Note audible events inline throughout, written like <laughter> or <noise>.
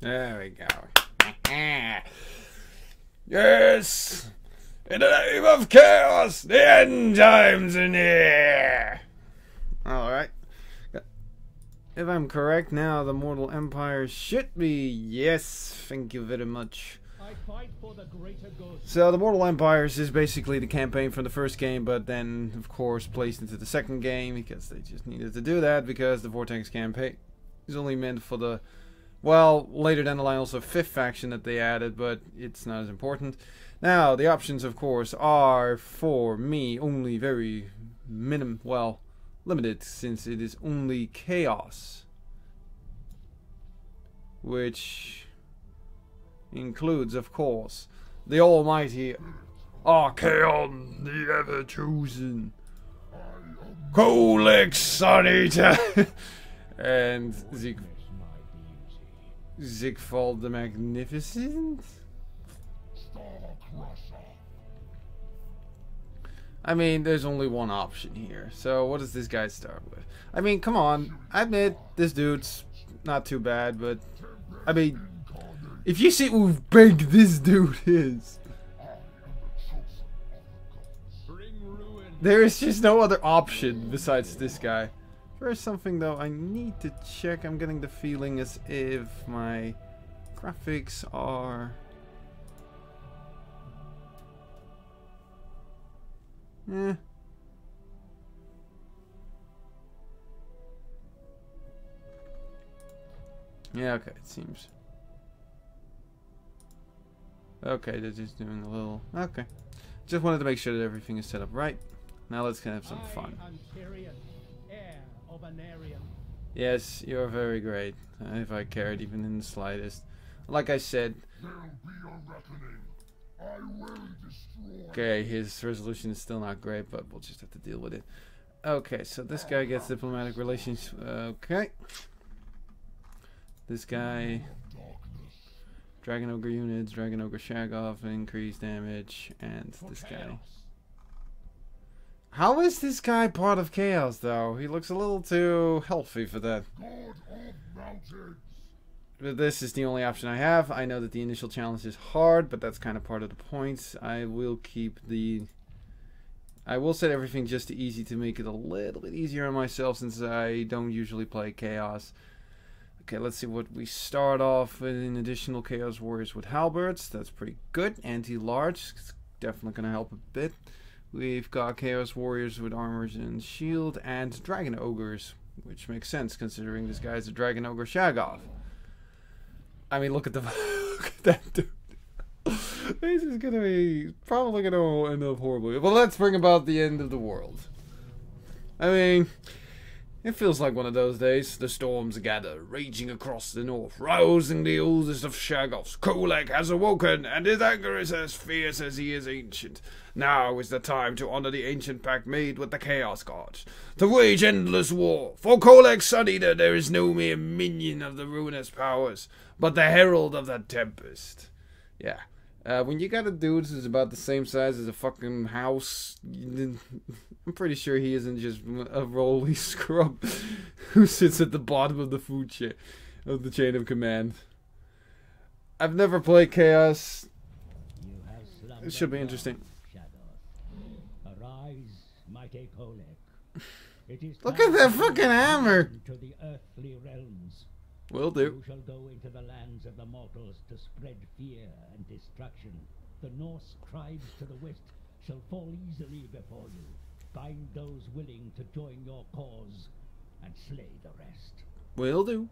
There we go. <laughs> yes! In the name of chaos, the end times are near! Alright. If I'm correct now, the Mortal Empire should be. Yes, thank you very much. The so the Mortal Empires is basically the campaign from the first game, but then of course placed into the second game because they just needed to do that because the Vortex campaign is only meant for the well later down the line also fifth faction that they added, but it's not as important. Now the options of course are for me only very minim, well limited since it is only chaos which includes of course the almighty Archaon the ever chosen Kholek Suneater <laughs> and Zig Sigvald the Magnificent I mean, there's only one option here. So what does this guy start with? I mean, come on. I admit this dude's not too bad, but I mean, if you see how big this dude is, there is just no other option besides this guy. There's something though I need to check. I'm getting the feeling as if my graphics are Eh. Yeah, okay, it seems. Okay, they're just doing a little... Okay. Just wanted to make sure that everything is set up right. Now let's have some fun. Yes, you're very great. If I cared even in the slightest. Like I said, Okay, his resolution is still not great, but we'll just have to deal with it. Okay, so this guy gets diplomatic relations. Okay. This guy. Dragon Ogre units, Dragon Ogre Shaggoth, increased damage, and this guy. How is this guy part of Chaos, though? He looks a little too healthy for that this is the only option I have. I know that the initial challenge is hard, but that's kind of part of the point. I will keep the... I will set everything just easy to make it a little bit easier on myself since I don't usually play Chaos. Okay, let's see what we start off with an additional Chaos Warriors with Halberds. That's pretty good. Anti-large, definitely going to help a bit. We've got Chaos Warriors with armors and shield and Dragon Ogres, which makes sense considering this guy's a Dragon Ogre Shaggoth. I mean, look at the <laughs> look at that dude. <laughs> this is gonna be probably gonna end up horribly. But let's bring about the end of the world. I mean, it feels like one of those days. The storms gather, raging across the north, rousing the oldest of Shaggoths. Kholek has awoken, and his anger is as fierce as he is ancient. Now is the time to honor the ancient pact made with the Chaos Gods, to wage endless war. For Kholek Suneater there is no mere minion of the ruinous powers, but the herald of the Tempest. Yeah. Uh, when you got a dude who's about the same size as a fucking house, <laughs> I'm pretty sure he isn't just a roly <laughs> scrub who sits at the bottom of the food chain of the chain of command. I've never played Chaos. It should be interesting. Arise, Look at that fucking hammer. To the earthly realms. Will do. You shall go into the lands of the mortals to spread fear and destruction. The Norse tribes to the west shall fall easily before you. Find those willing to join your cause and slay the rest. Will do.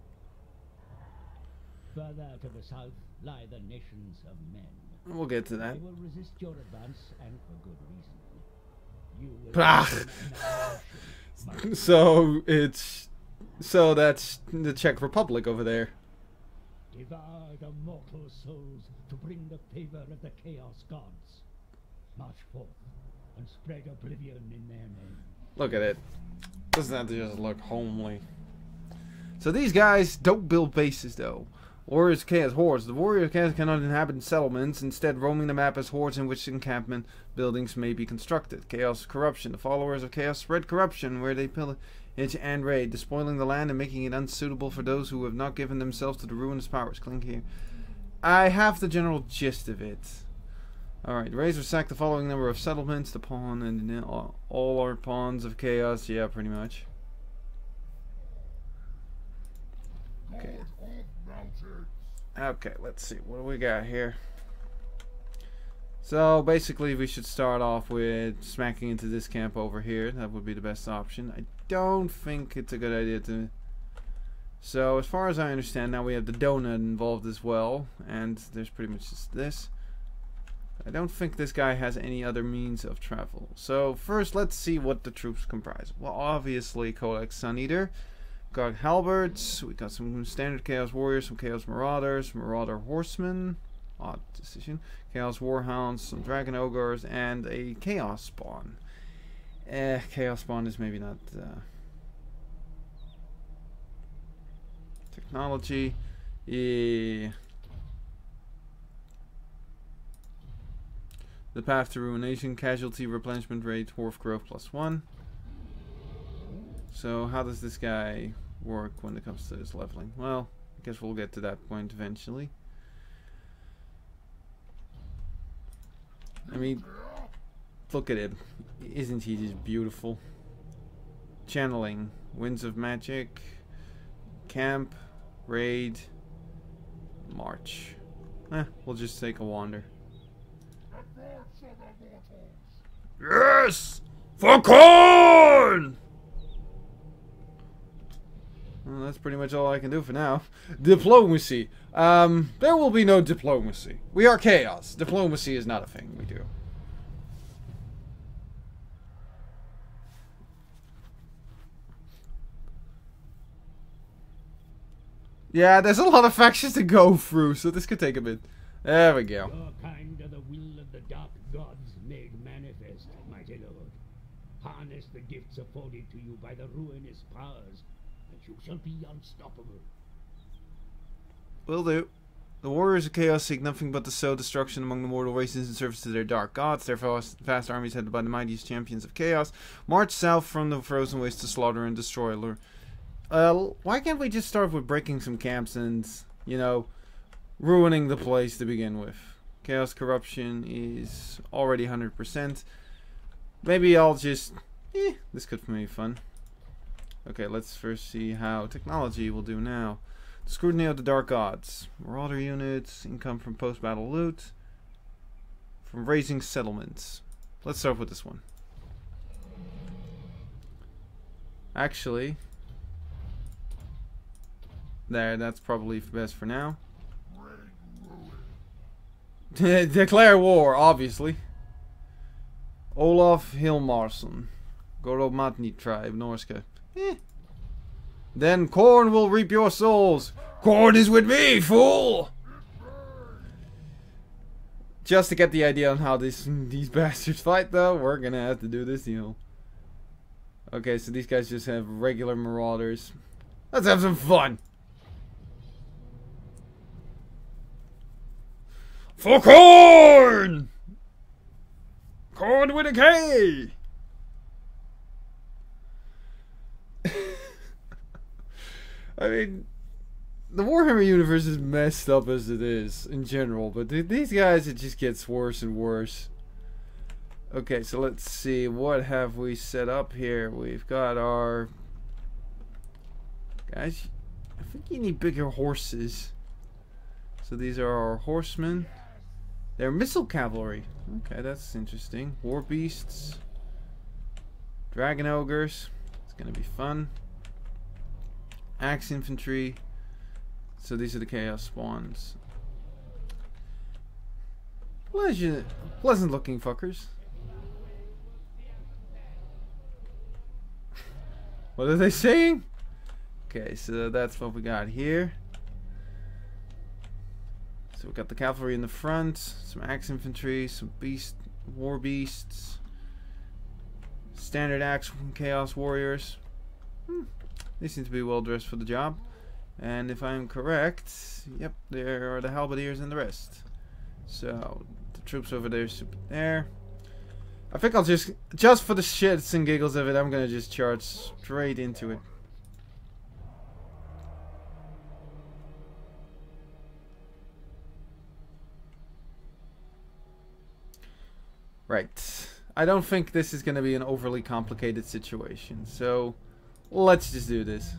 Further to the south lie the nations of men. We'll get to that. They will resist your advance and for good reason. You will <laughs> <laughs> so it's so that's the Czech Republic over there. Devour the mortal souls to bring the favor of the Chaos Gods. March forth and spread oblivion in their name. Look at it. Doesn't that just look homely? So these guys don't build bases though. Warriors Chaos hordes. The warrior Chaos cannot inhabit settlements, instead roaming the map as hordes in which encampment buildings may be constructed. Chaos corruption. The followers of Chaos spread corruption where they Pillage and raid, despoiling the land and making it unsuitable for those who have not given themselves to the ruinous powers. Clink here. I have the general gist of it. Alright, raise or sack the following number of settlements, the pawn and all our pawns of chaos. Yeah, pretty much. Okay. Okay, let's see. What do we got here? So basically we should start off with smacking into this camp over here. That would be the best option. I don't think it's a good idea to... So as far as I understand now we have the donut involved as well. And there's pretty much just this. I don't think this guy has any other means of travel. So first let's see what the troops comprise. Well obviously Kholek Sun Eater. Got halberds, we got some standard Chaos Warriors, some Chaos Marauders, Marauder Horsemen, odd decision, Chaos Warhounds, some Dragon Ogres, and a Chaos Spawn. Eh, Chaos Bond is maybe not... Uh, technology. The path to ruination, casualty replenishment rate, wharf growth plus one. So how does this guy work when it comes to his leveling? Well, I guess we'll get to that point eventually. I mean, look at him. Isn't he just beautiful? Channeling, Winds of Magic, Camp, Raid, March. Eh, we'll just take a wander. Yes! For Khorne! Well, that's pretty much all I can do for now. Diplomacy. Um, there will be no diplomacy. We are chaos. Diplomacy is not a thing we do. Yeah, there's a lot of factions to go through, so this could take a bit. There we go. Your kind of the will of the dark gods made manifest, mighty lord. Harness the gifts afforded to you by the ruinous powers, and you shall be unstoppable. Will do. The warriors of chaos seek nothing but to sow destruction among the mortal races in service to their dark gods. Their fast, fast armies, headed by the mightiest champions of chaos, march south from the frozen waste to slaughter and destroy uh, why can't we just start with breaking some camps and, you know, ruining the place to begin with? Chaos corruption is already 100%. Maybe I'll just... Eh, this could be fun. Okay, let's first see how technology will do now. Scrutiny of the Dark Gods. Marauder units, income from post-battle loot, from raising settlements. Let's start with this one. Actually, there, that's probably best for now. <laughs> Declare war, obviously. Olaf Hilmarsson. Goromatni tribe, Norsca. Eh. Then Khorne will reap your souls. Khorne is with me, fool! Just to get the idea on how these <laughs> these bastards fight, though, we're gonna have to do this deal. Okay, so these guys just have regular marauders. Let's have some fun! For Khorne! Khorne with a K! <laughs> I mean, the Warhammer universe is messed up as it is in general, but th these guys, it just gets worse and worse. Okay, so let's see. What have we set up here? We've got our... Guys, I think you need bigger horses. So these are our horsemen. They're missile cavalry. Okay, that's interesting. War beasts. Dragon ogres. It's gonna be fun. Axe infantry. So these are the chaos spawns. Pleasant, pleasant looking fuckers. <laughs> what are they saying? Okay, so that's what we got here. So we've got the cavalry in the front, some axe infantry, some beast war beasts, standard axe from Chaos Warriors. Hmm. They seem to be well dressed for the job. And if I'm correct, yep, there are the halberdiers and the rest. So the troops over there, should there. I think I'll just, just for the shits and giggles of it, I'm gonna just charge straight into it. Right. I don't think this is gonna be an overly complicated situation, so let's just do this.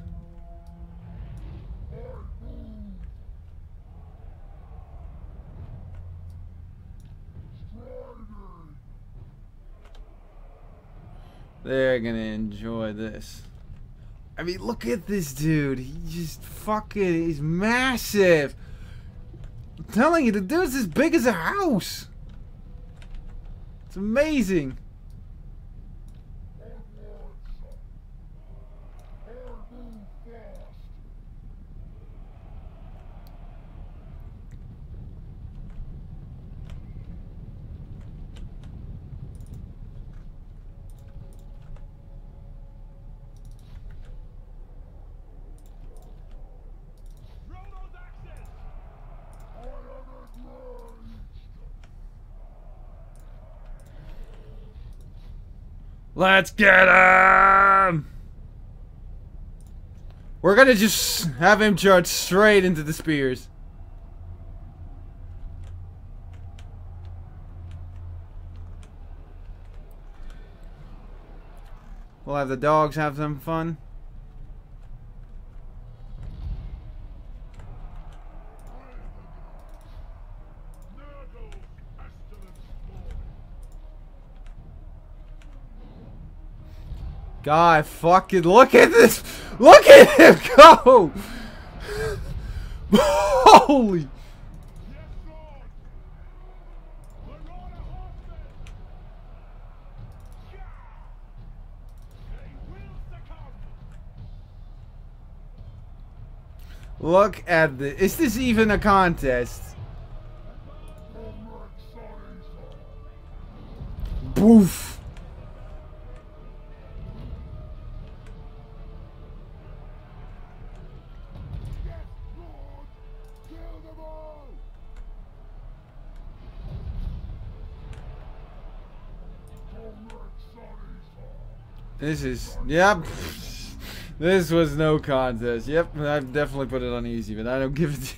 They're gonna enjoy this. I mean, look at this dude. He just fucking is massive. I'm telling you, the dude's as big as a house. It's amazing. Let's get him! We're gonna just have him charge straight into the spears. We'll have the dogs have some fun. God, fucking look at this! Look at him go! Holy! Look at this. Is this even a contest? Boof. This is, yep. This was no contest. Yep, I've definitely put it on easy, but I don't give it.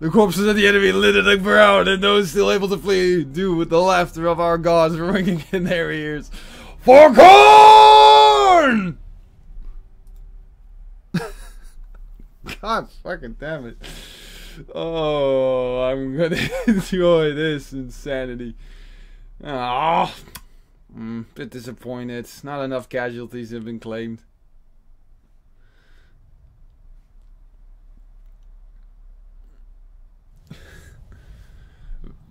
The corpses of the enemy littered the ground, and those still able to flee do with the laughter of our gods <laughs> ringing in their ears. For Khorne! <laughs> God fucking damn it. Oh, I'm gonna <laughs> enjoy this insanity. Ah. Mm, bit disappointed. Not enough casualties have been claimed. <laughs>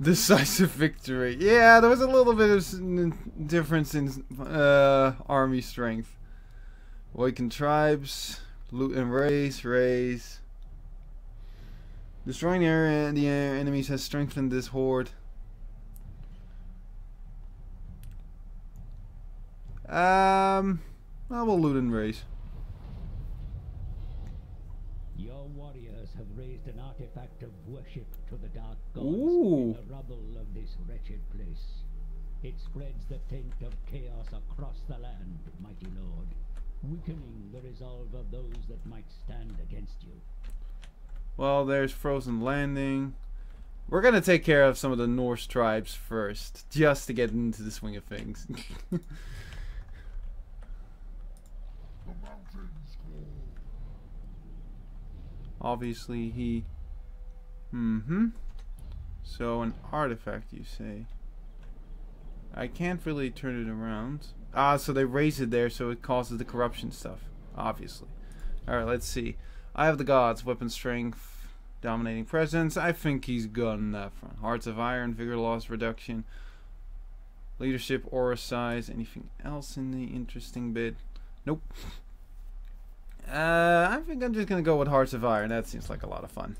Decisive victory. Yeah, there was a little bit of difference in uh, army strength. Awaken tribes, loot and raise, raise. Destroying the enemies has strengthened this horde. Um, I will loot and raise. Your warriors have raised an artifact of worship to the dark gods Ooh. in the rubble of this wretched place. It spreads the taint of chaos across the land, mighty lord, weakening the resolve of those that might stand against you. Well, there's Frozen Landing. We're gonna take care of some of the Norse tribes first, just to get into the swing of things. <laughs> Obviously he... Mm-hmm. So an artifact, you say. I can't really turn it around. Ah, so they raise it there so it causes the corruption stuff. Obviously. Alright, let's see. I have the gods, weapon strength, dominating presence. I think he's good on that front. Hearts of iron, vigor loss reduction, leadership, aura size. Anything else in the interesting bit? Nope. Uh, I think I'm just gonna go with Hearts of Iron. That seems like a lot of fun.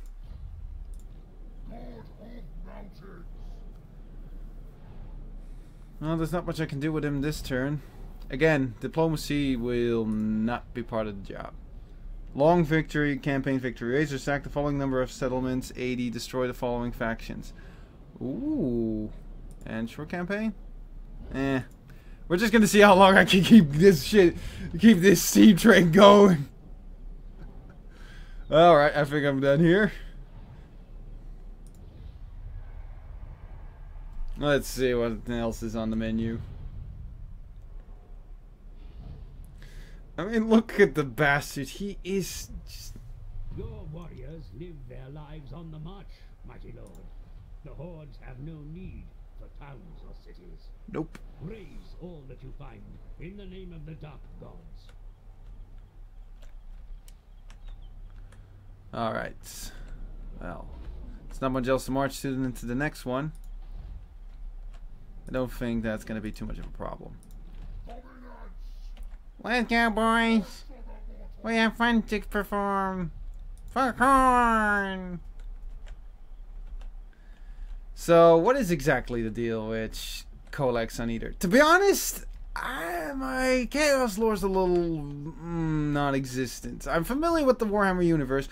Well, there's not much I can do with him this turn. Again, diplomacy will not be part of the job. Long victory, campaign victory. Raise or sack the following number of settlements. 80. Destroy the following factions. Ooh. And short campaign? Eh. We're just gonna see how long I can keep this shit, keep this steam train going. Alright, I think I'm done here. Let's see what else is on the menu. I mean, look at the bastard. He is just... Your warriors live their lives on the march, mighty lord. The hordes have no need for towns or cities. Nope. Raise all that you find in the name of the dark gods. Alright. Well, it's not much else to march to into the next one. I don't think that's going to be too much of a problem. Let's go, boys. We have fun to perform. For Khorne. So, what is exactly the deal with Kholek Sun Eater? To be honest, I, my Chaos lore is a little mm, non-existent. I'm familiar with the Warhammer universe,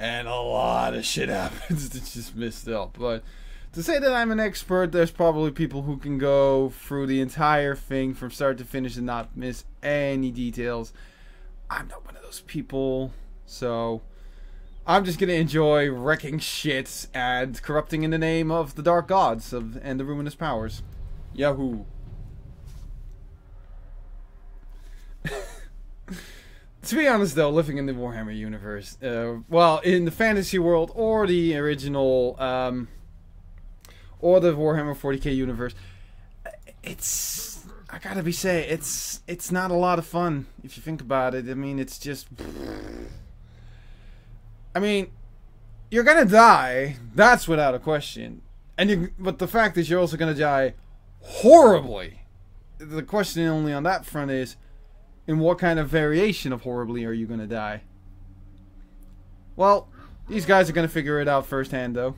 and a lot of shit <laughs> happens that's just missed up. But to say that I'm an expert, there's probably people who can go through the entire thing from start to finish and not miss any details. I'm not one of those people, so I'm just gonna enjoy wrecking shit and corrupting in the name of the dark gods of and the ruinous powers. Yahoo! <laughs> to be honest, though, living in the Warhammer universe, uh, well, in the fantasy world or the original. Um, or the Warhammer 40k universe, it's I gotta be say it's it's not a lot of fun if you think about it. I mean, it's just. I mean, you're gonna die. That's without a question. And you, but the fact is, you're also gonna die horribly. The question only on that front is, in what kind of variation of horribly are you gonna die? Well, these guys are gonna figure it out firsthand, though.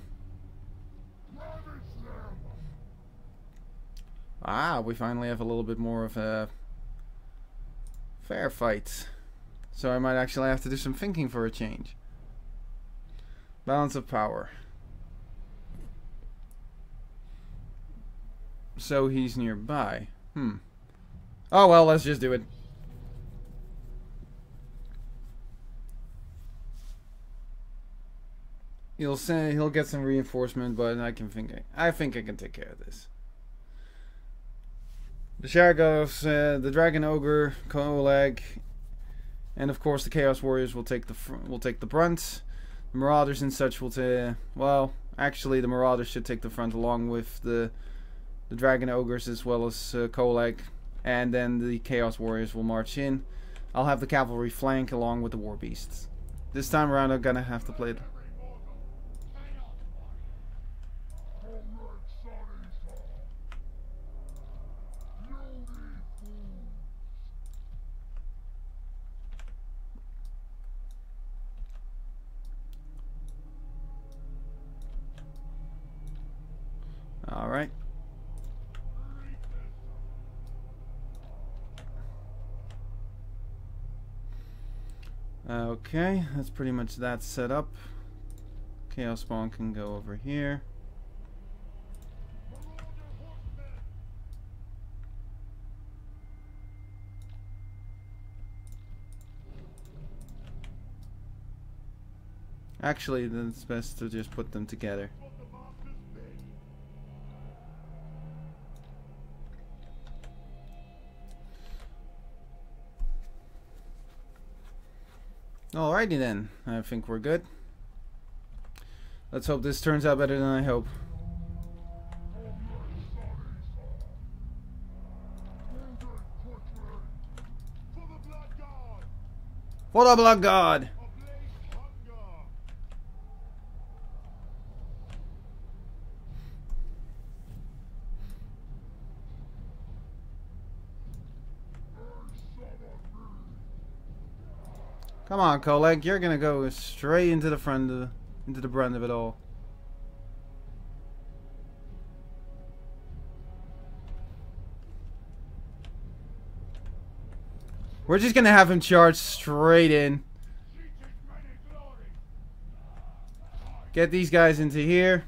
Ah, we finally have a little bit more of a fair fight. So I might actually have to do some thinking for a change. Balance of power. So he's nearby. Hmm. Oh well, let's just do it. He'll say he'll get some reinforcement, but I can think I think I can take care of this. The Sharagos, uh, the Dragon Ogre, Kholek, and of course the Chaos Warriors will take the will take the brunt. The Marauders and such will take. Well, actually, the Marauders should take the front along with the the Dragon Ogres as well as uh, and then the Chaos Warriors will march in. I'll have the cavalry flank along with the War Beasts. This time around, I'm gonna have to play. It. Alright. Okay, that's pretty much that set up. Chaos Spawn can go over here. Actually, then it's best to just put them together. Alrighty then, I think we're good. Let's hope this turns out better than I hope. For the blood god! Come on, Kholek, you're gonna go straight into the front of into the brunt of it all. We're just gonna have him charge straight in. Get these guys into here.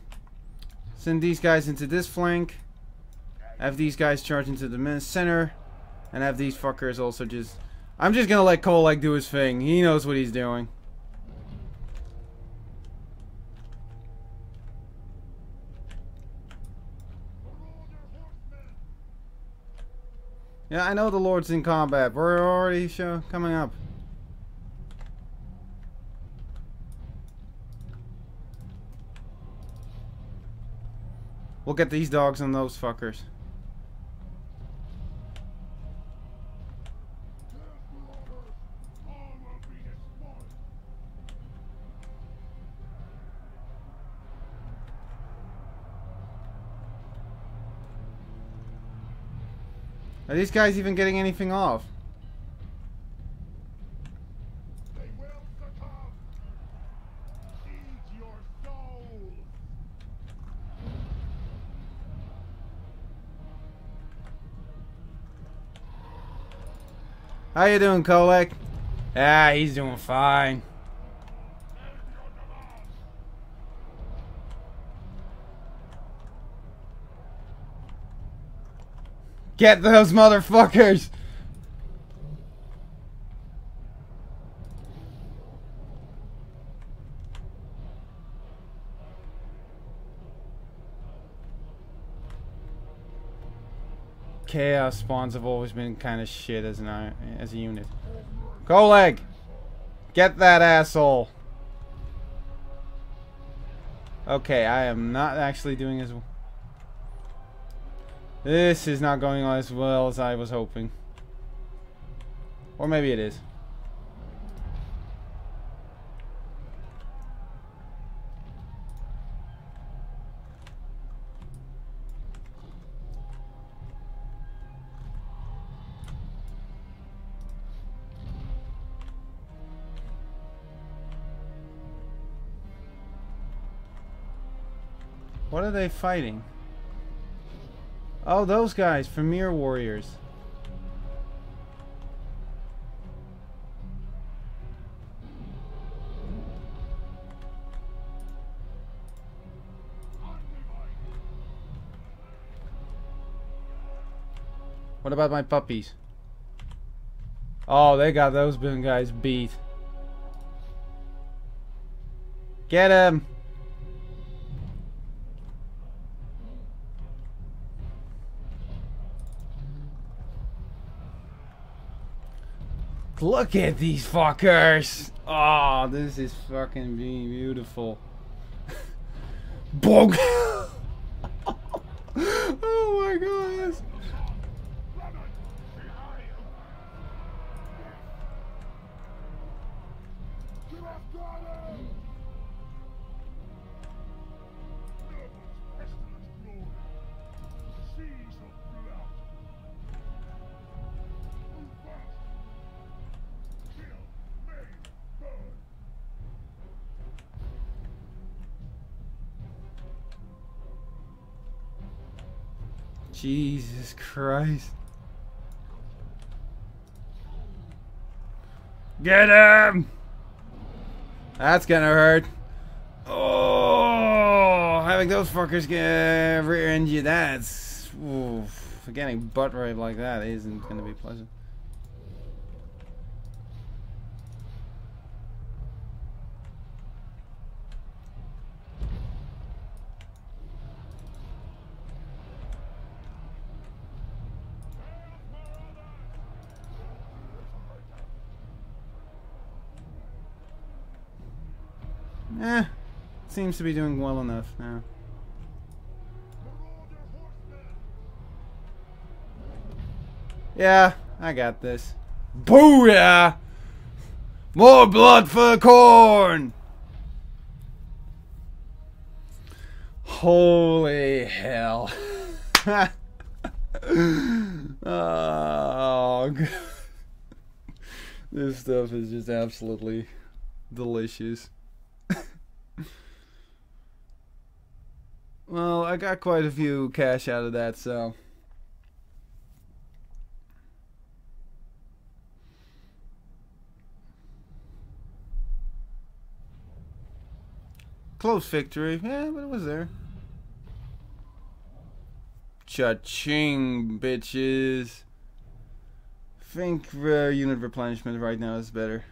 Send these guys into this flank. Have these guys charge into the center. And have these fuckers also just... I'm just gonna let Kholek do his thing. He knows what he's doing. Yeah, I know the Lord's in combat. We're already show coming up. We'll get these dogs and those fuckers. Are these guys even getting anything off? How you doing, Kholek? Ah, he's doing fine. Get those motherfuckers! Chaos spawns have always been kind of shit as an as a unit. Kholek, get that asshole. Okay, I am not actually doing as well. This is not going on as well as I was hoping. Or maybe it is. What are they fighting? Oh, those guys, Premier Warriors. What about my puppies? Oh, they got those bin guys beat. Get him! Look at these fuckers! Oh, this is fucking being beautiful. Bog! <laughs> <laughs> Christ. Get him! That's gonna hurt. Oh, having those fuckers get rear end you, that's. Oof, getting butt raped like that isn't gonna be pleasant. Eh, seems to be doing well enough now. Yeah, I got this. Booyah! More blood for the Khorne! Holy hell. <laughs> oh, God. This stuff is just absolutely delicious. Well, I got quite a few cash out of that, so. Close victory. Yeah, but it was there. Cha-ching, bitches. think uh, unit replenishment right now is better.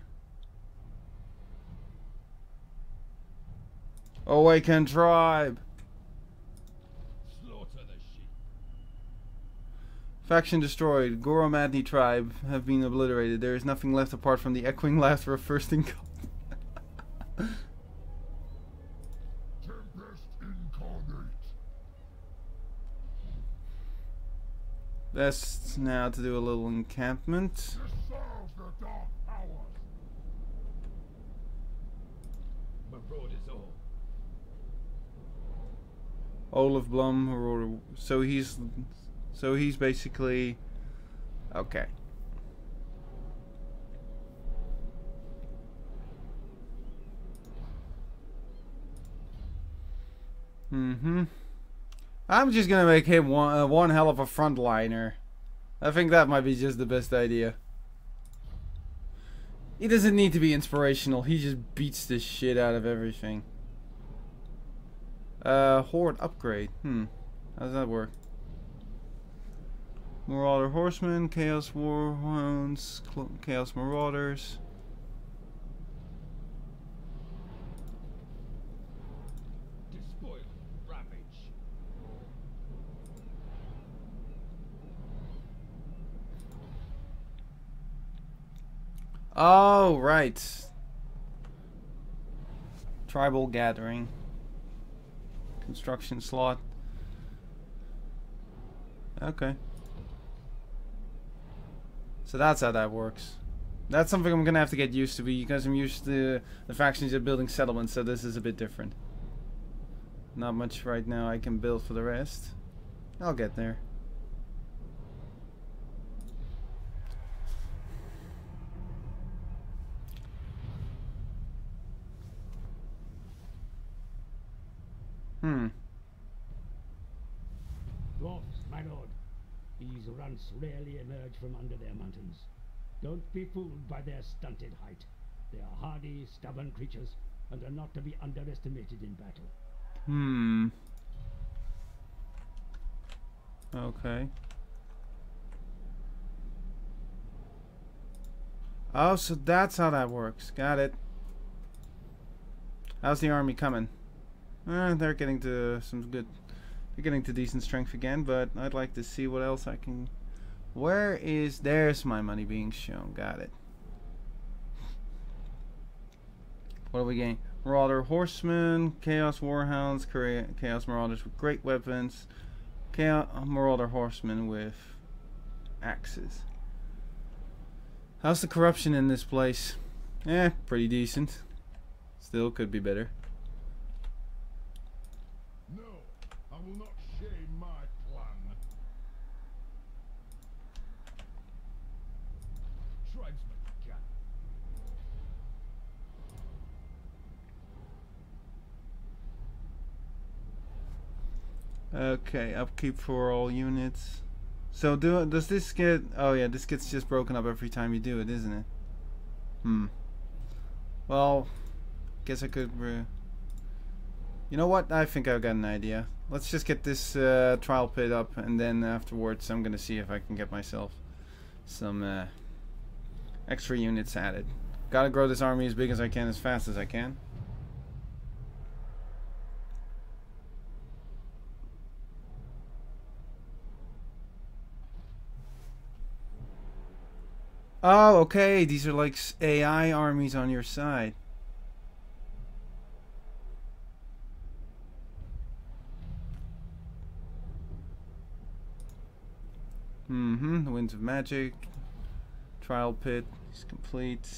Awaken tribe. Slaughter the sheep. Faction destroyed. Goromadni tribe have been obliterated. There is nothing left apart from the echoing laughter of first in incarnate. <laughs> Best now to do a little encampment. Olaf Blum, so he's, so he's basically, okay. Mm-hmm. I'm just gonna make him one uh, one hell of a frontliner. I think that might be just the best idea. He doesn't need to be inspirational. He just beats the shit out of everything. Uh, horde upgrade. Hmm. How does that work? Marauder horsemen, chaos warhounds, chaos marauders. Oh, right. Tribal gathering. Construction slot. Okay. So that's how that works. That's something I'm gonna have to get used to because I'm used to the factions of building settlements, so this is a bit different. Not much right now I can build for the rest. I'll get there. Hmm. Dwarfs, my lord. These runts rarely emerge from under their mountains. Don't be fooled by their stunted height. They are hardy, stubborn creatures, and are not to be underestimated in battle. Hmm. Okay. Oh, so that's how that works. Got it. How's the army coming? Eh, they're getting to some good. They're getting to decent strength again, but I'd like to see what else I can. Where is? There's my money being shown. Got it. What are we getting? Marauder Horsemen, Chaos Warhounds, Chaos Marauders with great weapons, Chaos Marauder Horsemen with axes. How's the corruption in this place? Eh, pretty decent. Still could be better. No, I will not shame my clan. Tribesman, Gun. Okay, upkeep for all units. So do does this get? Oh yeah, this gets just broken up every time you do it, isn't it? Hmm. Well, guess I could. You know what? I think I've got an idea. Let's just get this uh, trial pit up, and then afterwards, I'm gonna see if I can get myself some uh, extra units added. Gotta grow this army as big as I can, as fast as I can. Oh, okay. These are like AI armies on your side. Mm-hmm. The Winds of Magic. Trial Pit is complete.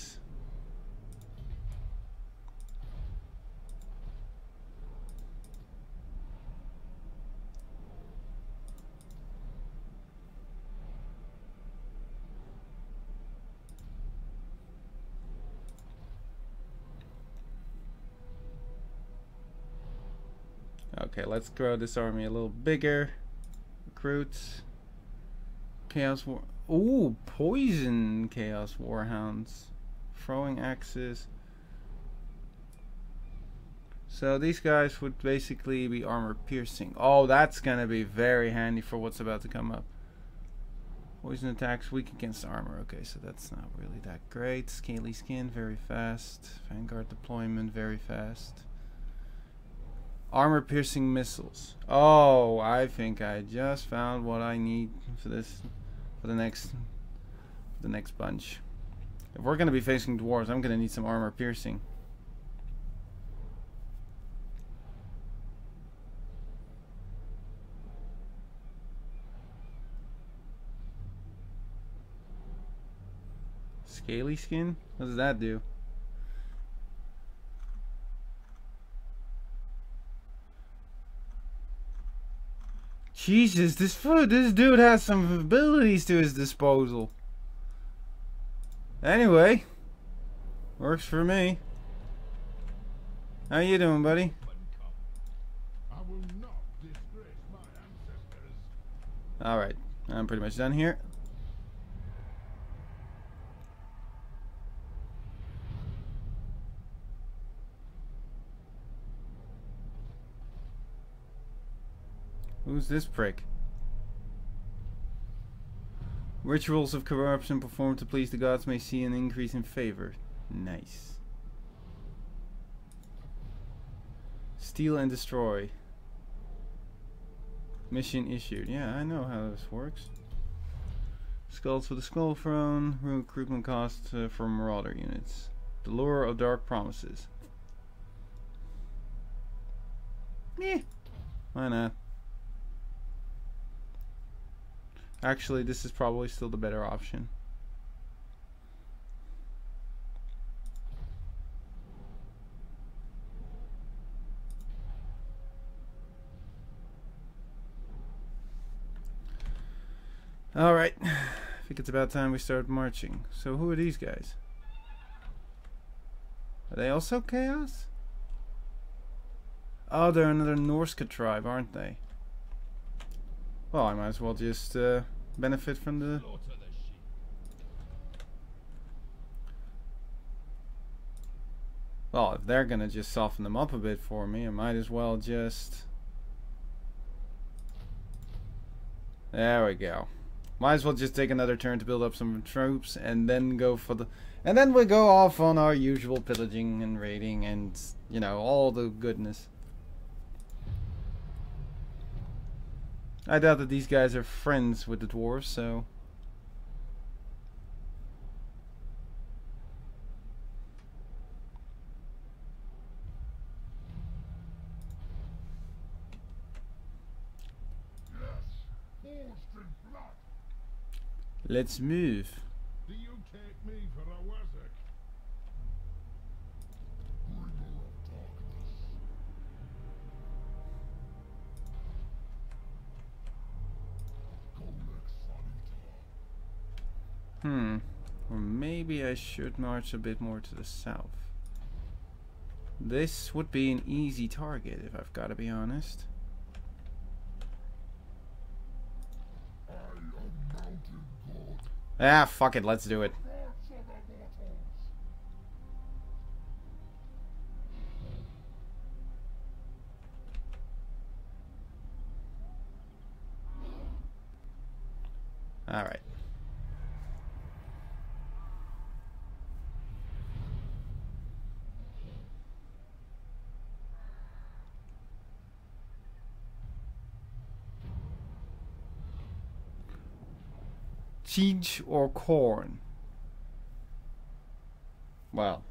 Okay, let's grow this army a little bigger. Recruits. Chaos War. Ooh, poison Chaos Warhounds. Throwing axes. So these guys would basically be armor piercing. Oh, that's gonna be very handy for what's about to come up. Poison attacks weak against armor. Okay, so that's not really that great. Scaly skin, very fast. Vanguard deployment, very fast. Armor piercing missiles. Oh, I think I just found what I need for this, for the next, for the next bunch. If we're gonna be facing dwarves, I'm gonna need some armor piercing. Scaly skin? What does that do? Jesus, this food, this dude has some abilities to his disposal. Anyway, works for me. How you doing, buddy? I will not disgrace my ancestors. All right, I'm pretty much done here. Who's this prick? Rituals of corruption performed to please the gods may see an increase in favor. Nice. Steal and destroy. Mission issued. Yeah, I know how this works. Skulls for the Skull Throne. Recruitment cost uh, for Marauder units. The Lure of Dark Promises. Yeah. Why not? Actually, this is probably still the better option. Alright, <sighs> I think it's about time we start marching. So who are these guys? Are they also Chaos? Oh, they're another Norsca tribe, aren't they? Well, I might as well just uh, benefit from the... Well, if they're gonna just soften them up a bit for me, I might as well just... There we go. Might as well just take another turn to build up some troops and then go for the... And then we go off on our usual pillaging and raiding and, you know, all the goodness. I doubt that these guys are friends with the dwarves, so... Yes, forged in blood. Let's move. Hmm. Or maybe I should march a bit more to the south. This would be an easy target, if I've got to be honest. Ah, fuck it, let's do it. Alright. Tzeentch or Khorne? Well,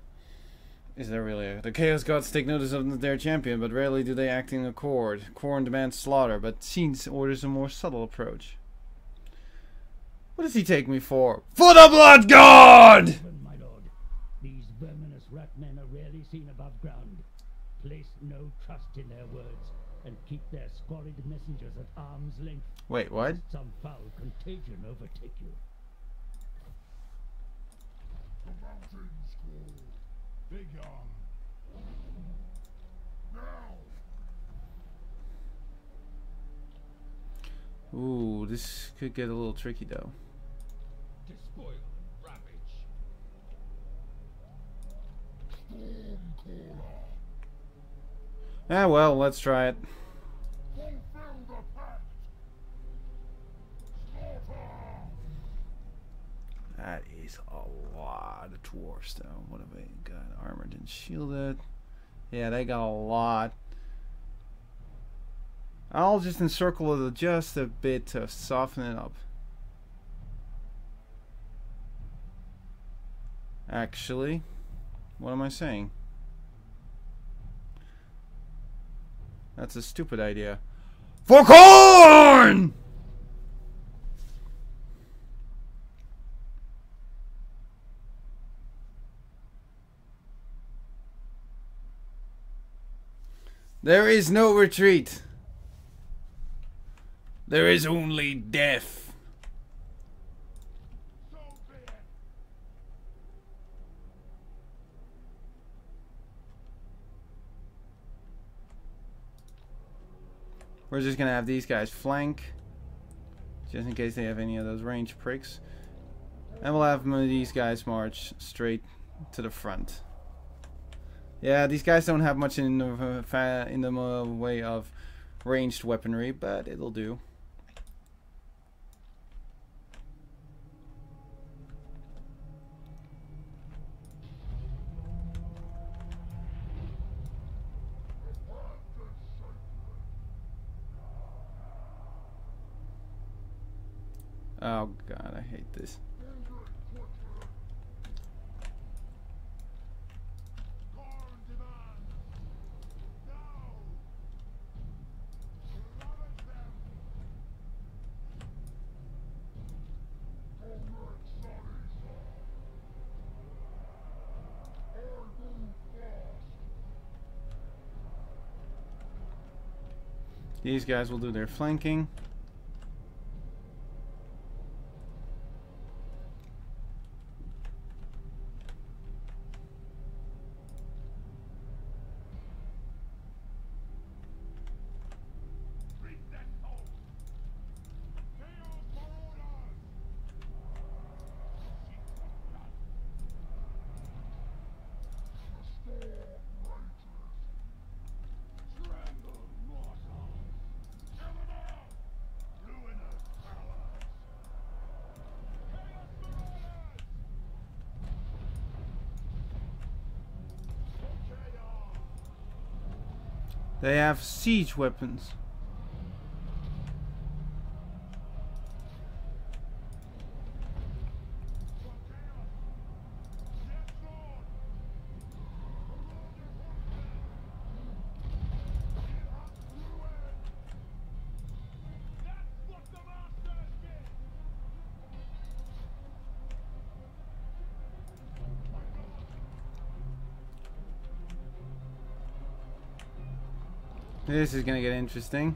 is there really a... The Chaos Gods take notice of their champion, but rarely do they act in accord. Khorne demands slaughter, but Tzeentch orders a more subtle approach. What does he take me for? For the Blood God! My lord, these verminous rat men are rarely seen above ground. Place no trust in their words, and keep their squalid messengers at arm's length. Wait, what? Some foul contagion overtake you. The mountains call. Begone. Now. Ooh, this could get a little tricky though. Despoil and ravage. Stormcaller. Ah, well, let's try it. Slaughter. is a lot of dwarfs, though. What have they got? Armored and shielded. Yeah, they got a lot. I'll just encircle it just a bit to soften it up. Actually, what am I saying? That's a stupid idea. For Khorne! There is no retreat. There is only death. We're just gonna have these guys flank. Just in case they have any of those range pricks. And we'll have these guys march straight to the front. Yeah, these guys don't have much in the, uh, in the uh, way of ranged weaponry, but it'll do. Oh god, I hate this. These guys will do their flanking. Reach that post. Chaos Marauders. Restore righteous. Strangle mortals. Kill them all. Ruinous powers. Chaos Marauders. For chaos. They have siege weapons. For chaos. Yes, Lord. That's what the masters did. This is gonna get interesting.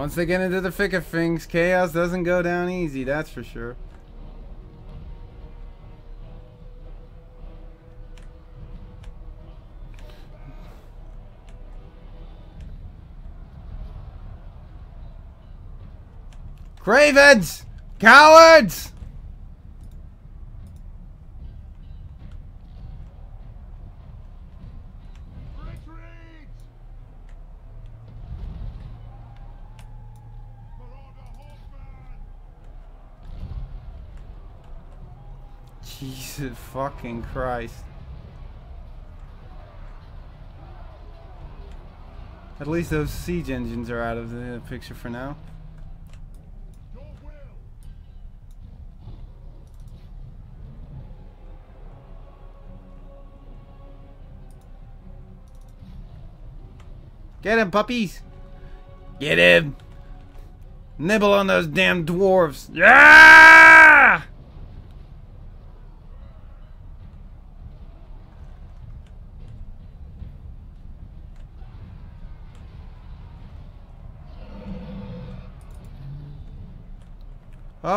Once they get into the thick of things, chaos doesn't go down easy, that's for sure. Cravens! Cowards! Retreat! Marauder horseman! Jesus fucking Christ. At least those siege engines are out of the picture for now. Get him, puppies! Get him! Nibble on those damn dwarves! Yeah!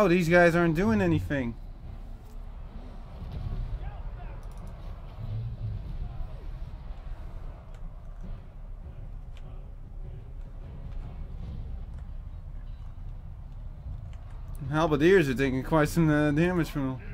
Oh, these guys aren't doing anything. Halberdiers are taking quite some uh, damage from them.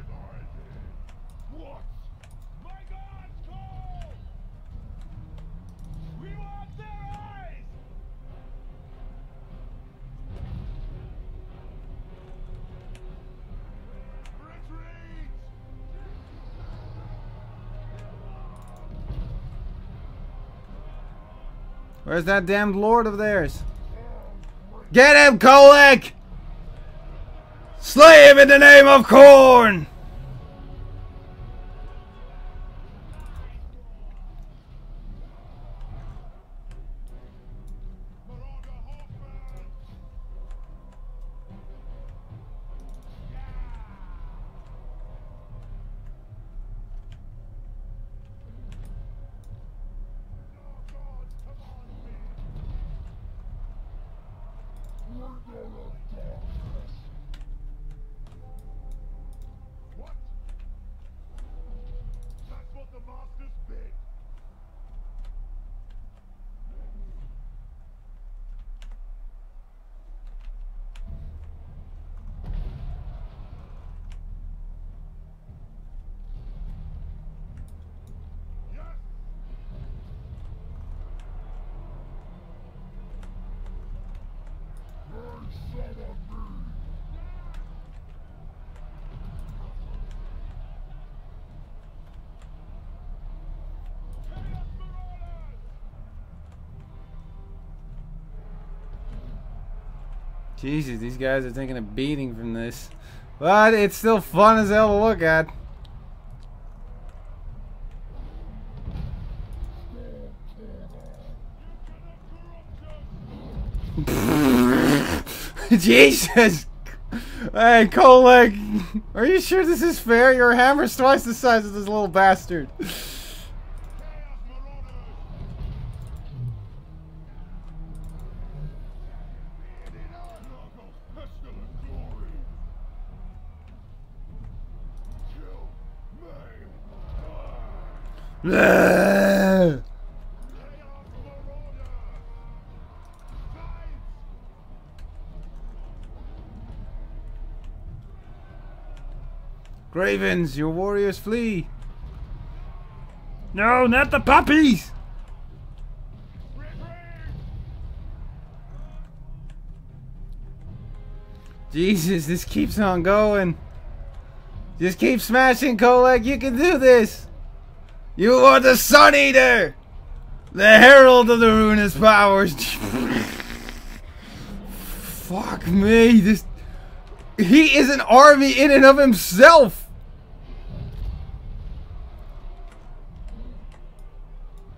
Where's that damned lord of theirs? Get him, Kholek! Slay him in the name of Khorne! Jesus, these guys are taking a beating from this. But it's still fun as hell to look at. <laughs> Jesus! Hey, Kholek! Are you sure this is fair? Your hammer's twice the size of this little bastard. Chaos Marauders! Nurgle, pestilent glory! Kill, maim, Bleh. Chaos Marauders! Guides! Gravens, your warriors flee! No, not the puppies! Jesus, this keeps on going. Just keep smashing, Kholek. You can do this. You are the Sun Eater, the herald of the ruinous powers. <laughs> Fuck me. This. He is an army in and of himself.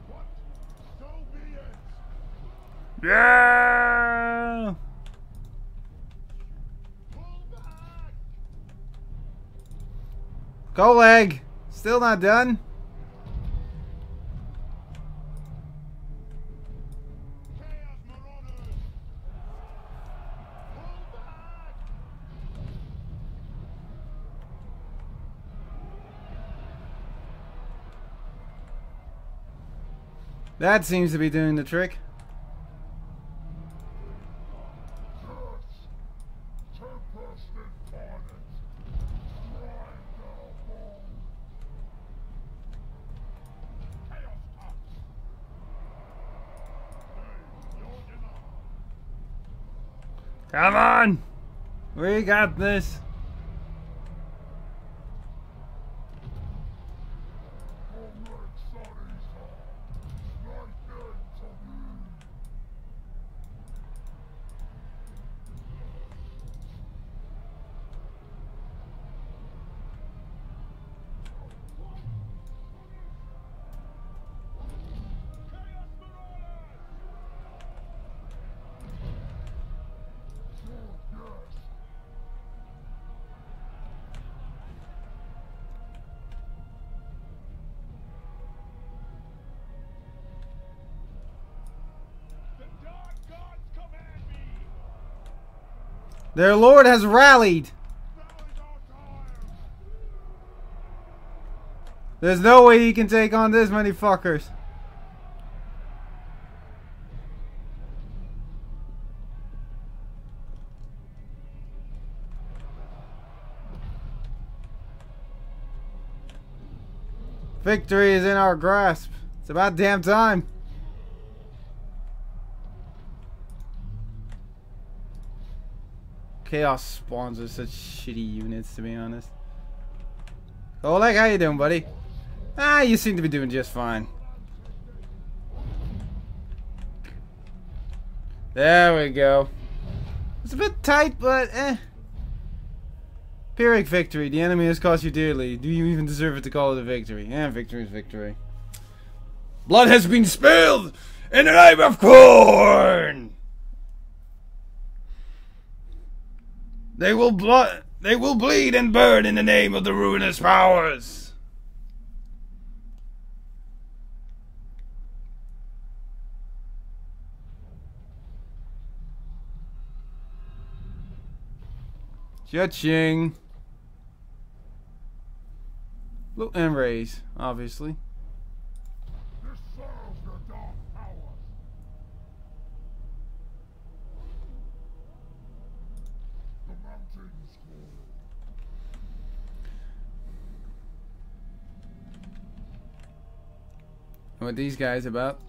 What? So be it! Yeah. Pull back! Kholek, still not done. That seems to be doing the trick. Tempest incarnate! Ride thou bone! Chaos Ops! Hey, you're in a Come on. We got this. Their lord has rallied. There's no way he can take on this many fuckers. Victory is in our grasp. It's about damn time. Chaos spawns are such shitty units, to be honest. Oleg, how you doing, buddy? Ah, you seem to be doing just fine. There we go. It's a bit tight, but eh. Pyrrhic victory. The enemy has cost you dearly. Do you even deserve it to call it a victory? Yeah, victory is victory. Blood has been spilled in the name of Khorne. They will blood. They will bleed and burn in the name of the ruinous powers. Judging. Loot and raise, obviously. This serves the dark powers. The mountains call. What these guys about?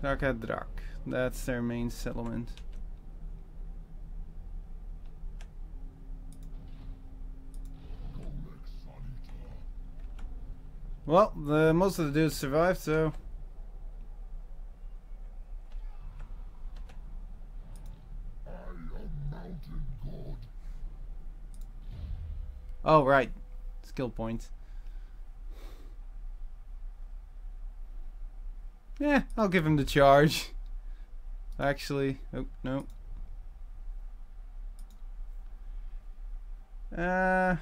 Kraka Drak. That's their main settlement. Well, the most of the dudes survived, so I am mountain god. Oh, right. Skill points. Yeah, I'll give him the charge. Actually, oh, no. Uh,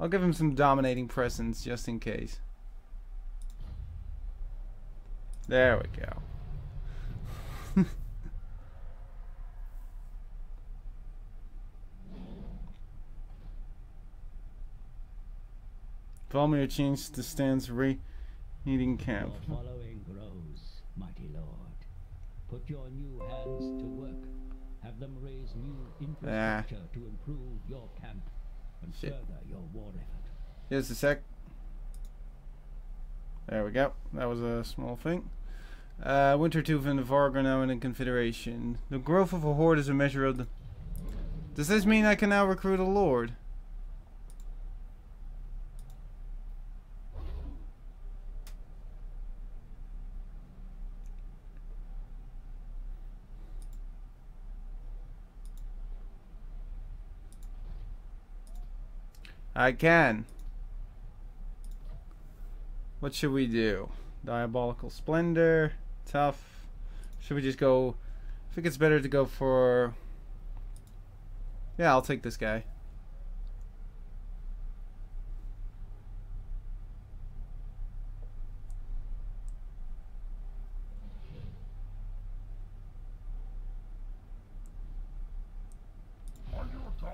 I'll give him some dominating presence just in case. There we go. Valmir changed the stance re-eating camp. Your following grows, mighty lord. Put your new hands to work. Have them raise new infrastructure to improve your camp and Shit. further your war effort. Here's a sec. There we go. That was a small thing. Uh, Wintertooth and the Varg are now in Confederation. The growth of a horde is a measure of the... Does this mean I can now recruit a lord? I can. What should we do? Diabolical Splendor. Tough. Should we just go... I think it's better to go for... Yeah, I'll take this guy. Are you done?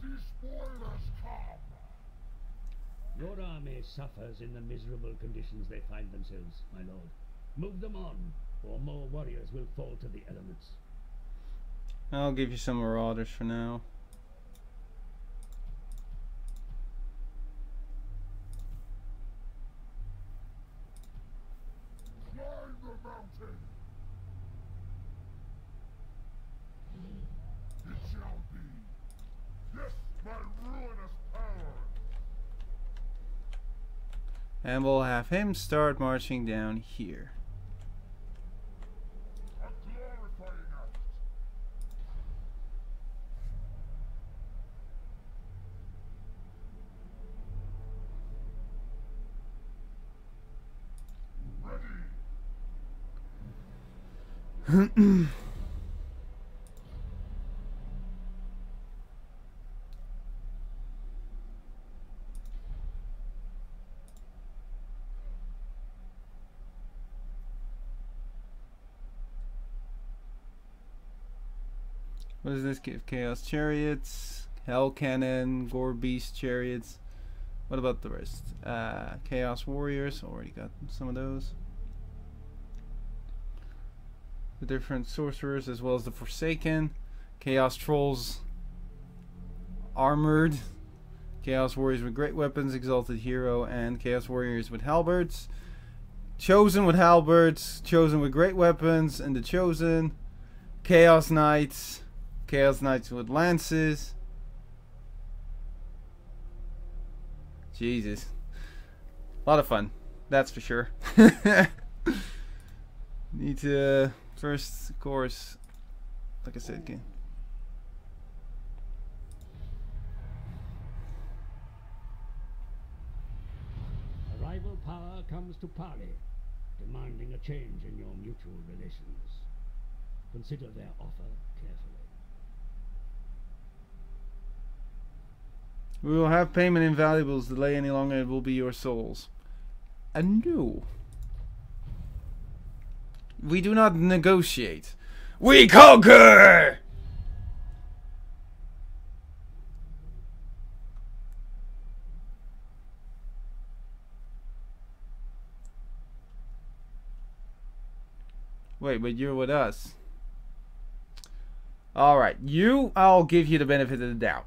Despoilers come. Your army suffers in the miserable conditions they find themselves, my lord. Move them on, or more warriors will fall to the elements. I'll give you some marauders for now. Climb the mountain. It shall be. Yes, my ruinous power. And we'll have him start marching down here. <clears throat> What does this? Chaos Chariots, Hell Cannon, Gore Beast Chariots. What about the rest? Uh, Chaos Warriors, already got some of those. The different sorcerers as well as the Forsaken. Chaos Trolls armored. Chaos Warriors with great weapons, Exalted Hero, and Chaos Warriors with halberds. Chosen with halberds, Chosen with great weapons, and the Chosen. Chaos Knights, Chaos Knights with lances. Jesus. A lot of fun, that's for sure. <laughs> Need to, first, course, like I said, again. A rival power comes to parley, demanding a change in your mutual relations. Consider their offer We will have payment in valuables. Delay any longer, it will be your souls. And no. We do not negotiate. We conquer! Wait, but you're with us. Alright, you, I'll give you the benefit of the doubt.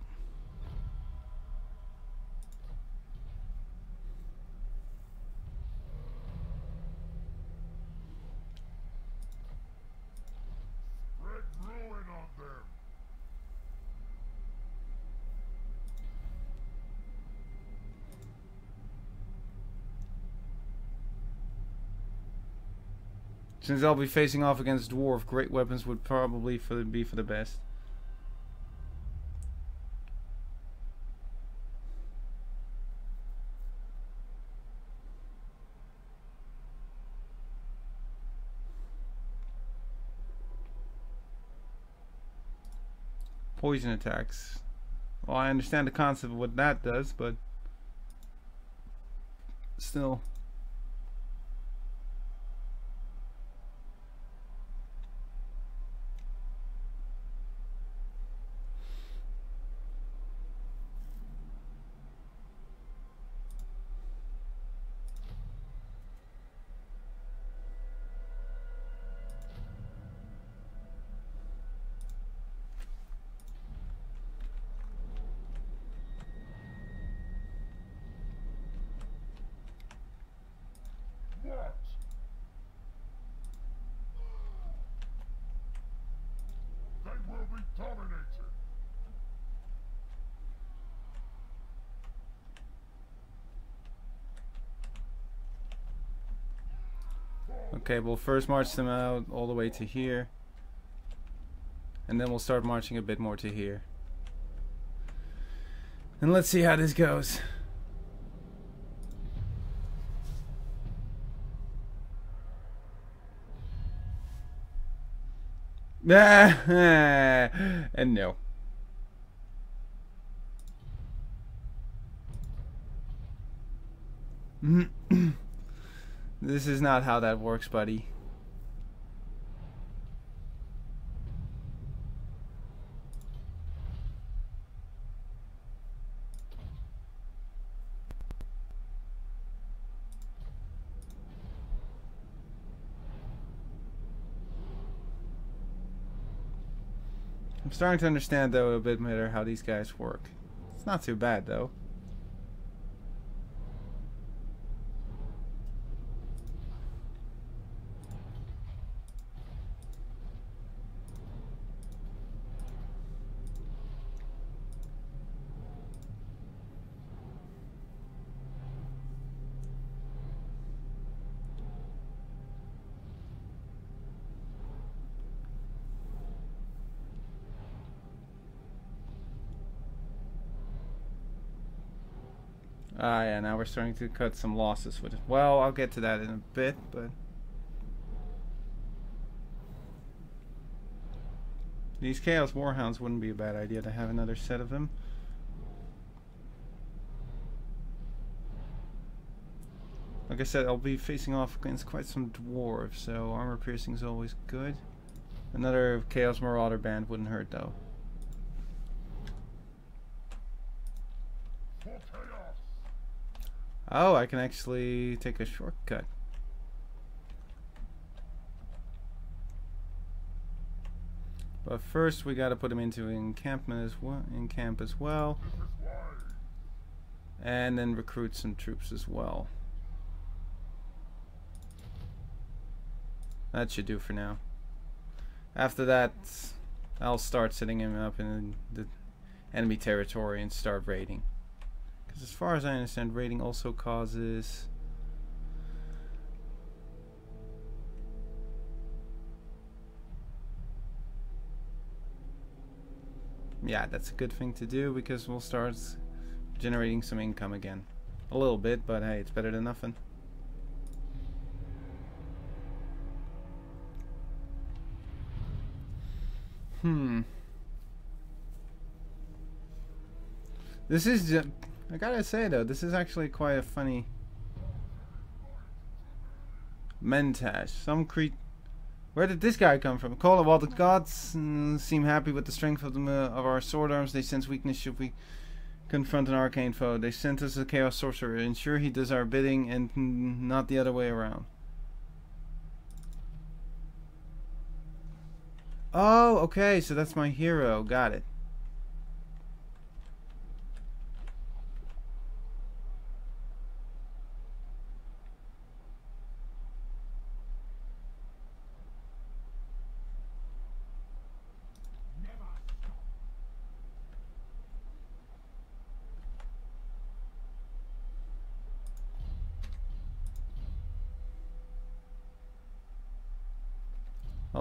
Spread ruin on them. Since I'll be facing off against dwarf, great weapons would probably for the, be for the best. Poison attacks. Well, I understand the concept of what that does, but still. What? They will be dominated. Okay, we'll first march them out all the way to here. And then we'll start marching a bit more to here. And let's see how this goes. <laughs> and no. <clears throat> this is not how that works, buddy. I'm starting to understand though a bit better how these guys work. It's not too bad though. Ah, yeah, now we're starting to cut some losses with it. Well, I'll get to that in a bit, but... These Chaos Warhounds wouldn't be a bad idea to have another set of them. Like I said, I'll be facing off against quite some dwarves, so armor piercing is always good. Another Chaos Marauder band wouldn't hurt, though. Oh, I can actually take a shortcut. But first, we got to put him into encampment as well, in camp as well, and then recruit some troops as well. That should do for now. After that, I'll start setting him up in the enemy territory and start raiding. Because as far as I understand, raiding also causes. Yeah, that's a good thing to do because we'll start generating some income again. A little bit, but hey, it's better than nothing. Hmm. This is I gotta say though, this is actually quite a funny Mentash. Some cre Where did this guy come from? Call it while the gods mm, seem happy with the strength of, the, uh, of our sword arms, they sense weakness should we confront an arcane foe. They sent us a chaos sorcerer, ensure he does our bidding and not the other way around. Oh, okay, so that's my hero. Got it.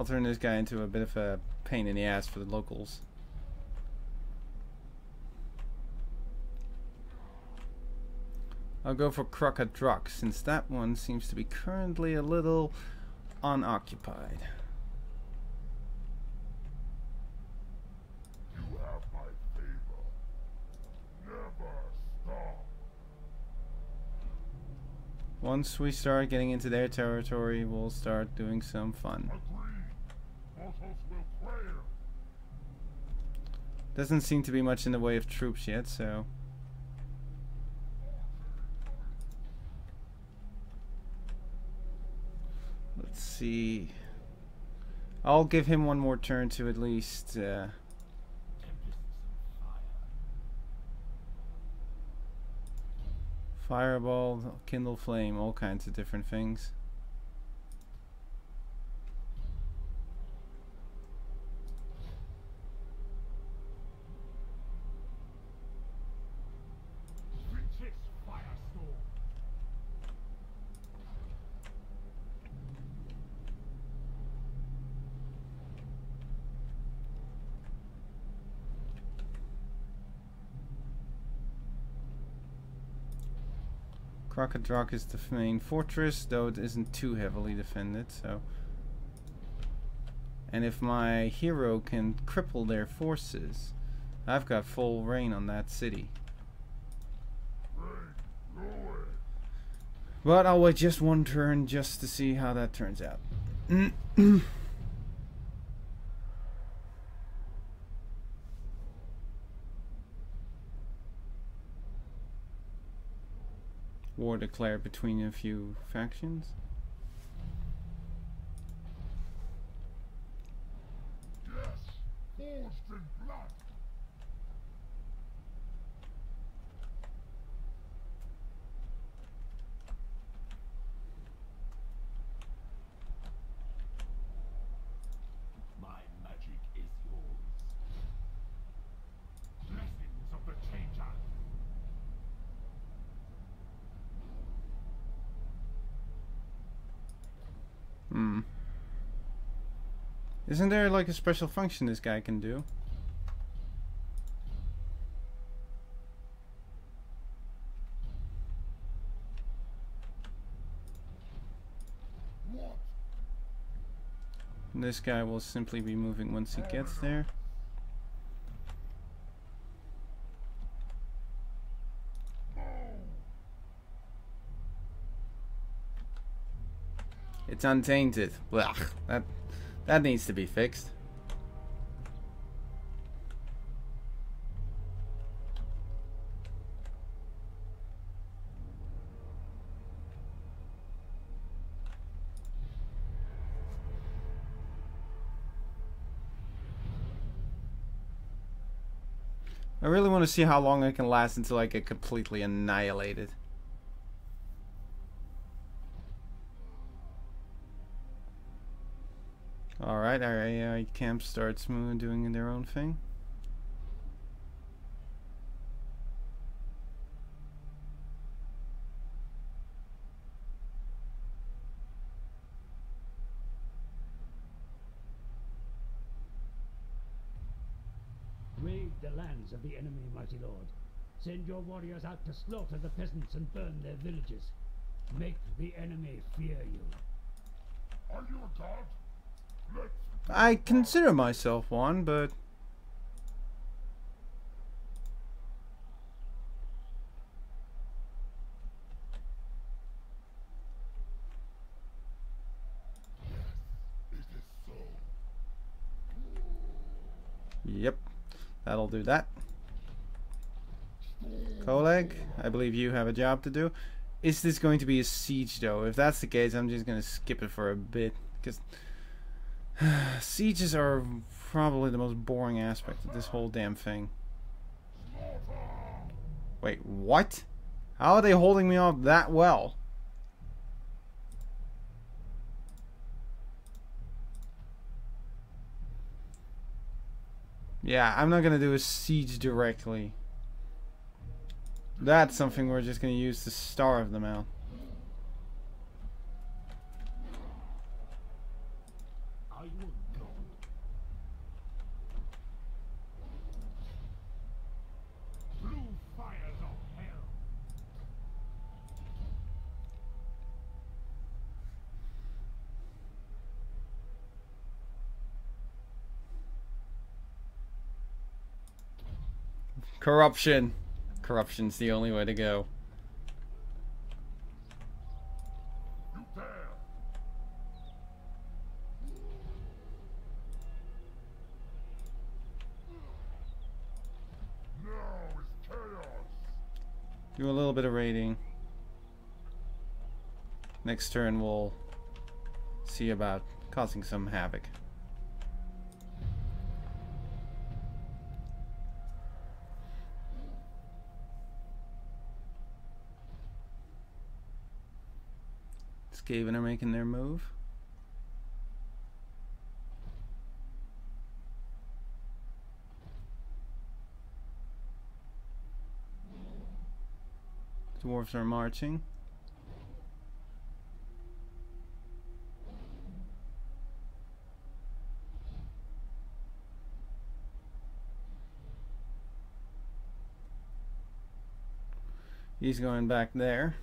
I'll turn this guy into a bit of a pain in the ass for the locals. I'll go for Kraka Drak since that one seems to be currently a little unoccupied. You have my favor. Never stop. Once we start getting into their territory, we'll start doing some fun. Agreed. Portals will clear. Doesn't seem to be much in the way of troops yet, so. Let's see. I'll give him one more turn to at least. Uh, fireball, kindle flame, all kinds of different things. Resist firestorm. Kraka Drak is the main fortress, though it isn't too heavily defended, so. And if my hero can cripple their forces, I've got full reign on that city. But I'll wait just one turn just to see how that turns out. <clears throat> War declared between a few factions. Yes. Forged in blood. My magic is yours. Blessings of the Changer. Hmm. Isn't there like a special function this guy can do? What? This guy will simply be moving once he gets there. It's untainted. Blech. That that needs to be fixed. I really want to see how long I can last until I get completely annihilated. Alright, our AI camp starts moving, doing their own thing. Raid the lands of the enemy, mighty lord. Send your warriors out to slaughter the peasants and burn their villages. Make the enemy fear you. Are you a god? I consider myself one, but yep, that'll do that. Kholek, I believe you have a job to do. Is this going to be a siege though? If that's the case, I'm just gonna skip it for a bit because <sighs> sieges are probably the most boring aspect of this whole damn thing. Wait, what? How are they holding me off that well? Yeah, I'm not gonna do a siege directly. That's something we're just gonna use to starve them out. Are you a god? Blue fires of hell. Corruption. Corruption's the only way to go. Do a little bit of raiding. Next turn we'll see about causing some havoc. Skaven are making their move. Dwarves are marching. He's going back there.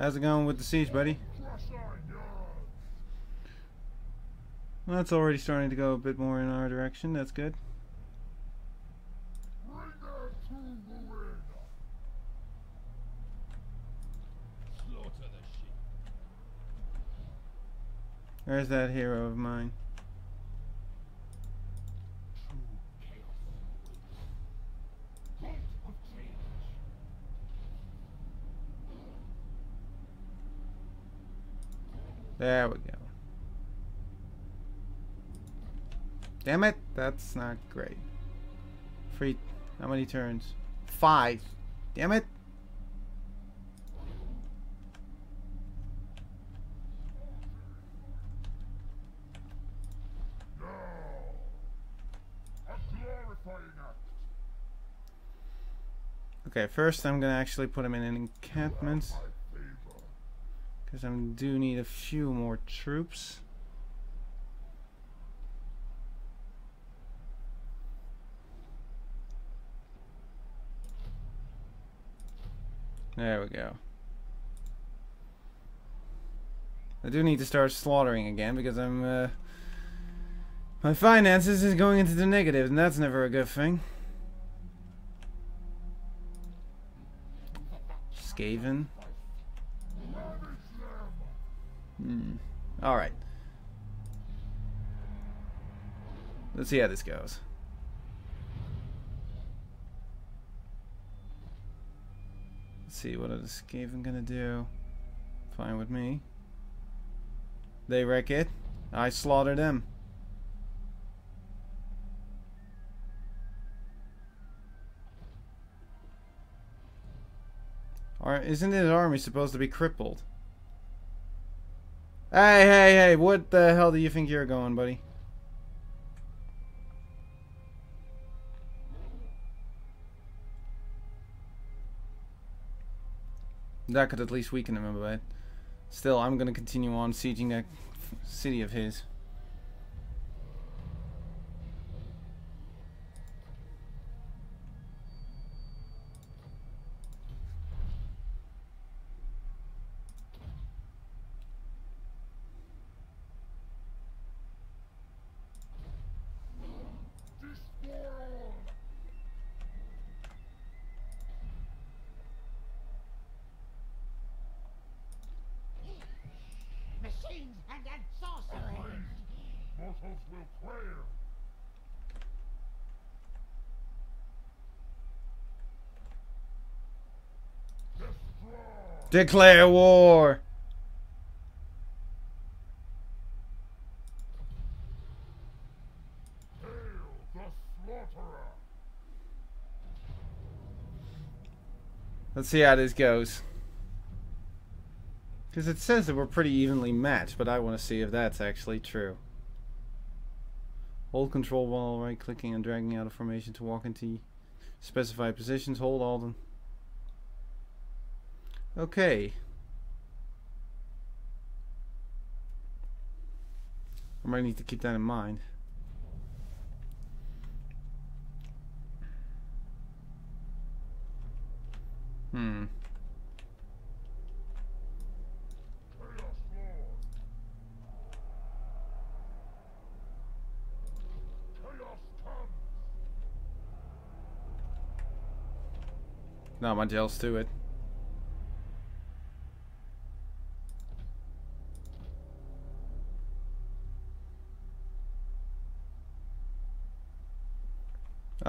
How's it going with the siege, buddy? Well, that's already starting to go a bit more in our direction. That's good. There's that hero of mine. True chaos. Bolt of change. There we go. Damn it, that's not great. Free. How many turns? Five. Damn it. Okay, first I'm gonna actually put him in an encampment. Because I do need a few more troops. There we go. I do need to start slaughtering again because I'm uh, my finances is going into the negative and that's never a good thing. Skaven. Manage them! Hmm. All right. Let's see how this goes. Let's see, what is Skaven gonna do? Fine with me. They wreck it. I slaughter them. Or isn't his army supposed to be crippled? Hey, hey, hey, what the hell do you think you're going, buddy? That could at least weaken him a bit. Still, I'm gonna continue on sieging that city of his. Destroy all! Machines and, and sorcery. Mortals will quail! Destroy! Declare war! Let's see how this goes. Because it says that we're pretty evenly matched, but I want to see if that's actually true. Hold control while right clicking and dragging out a formation to walk into specified positions. Hold Alden. Okay. I might need to keep that in mind. Hmm. Not much else to it.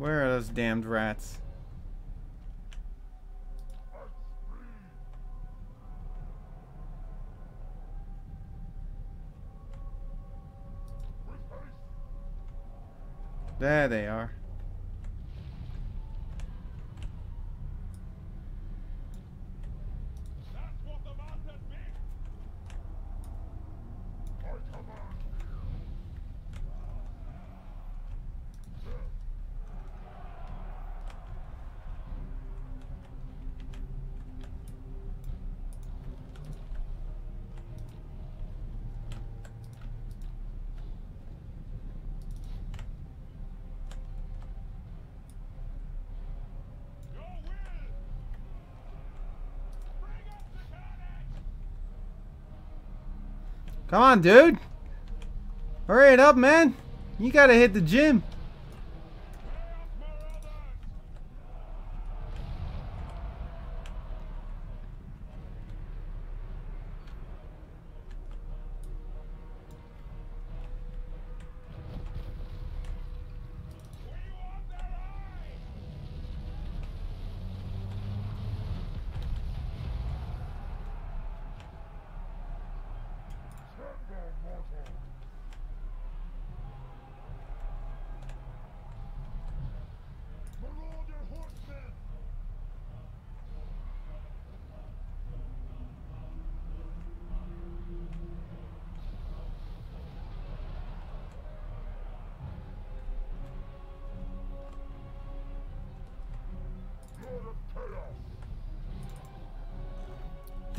Where are those damned rats? There they are. That's what the master meant! I command Your will! Bring up the carnage! Come on, dude! Hurry it up, man! You gotta hit the gym!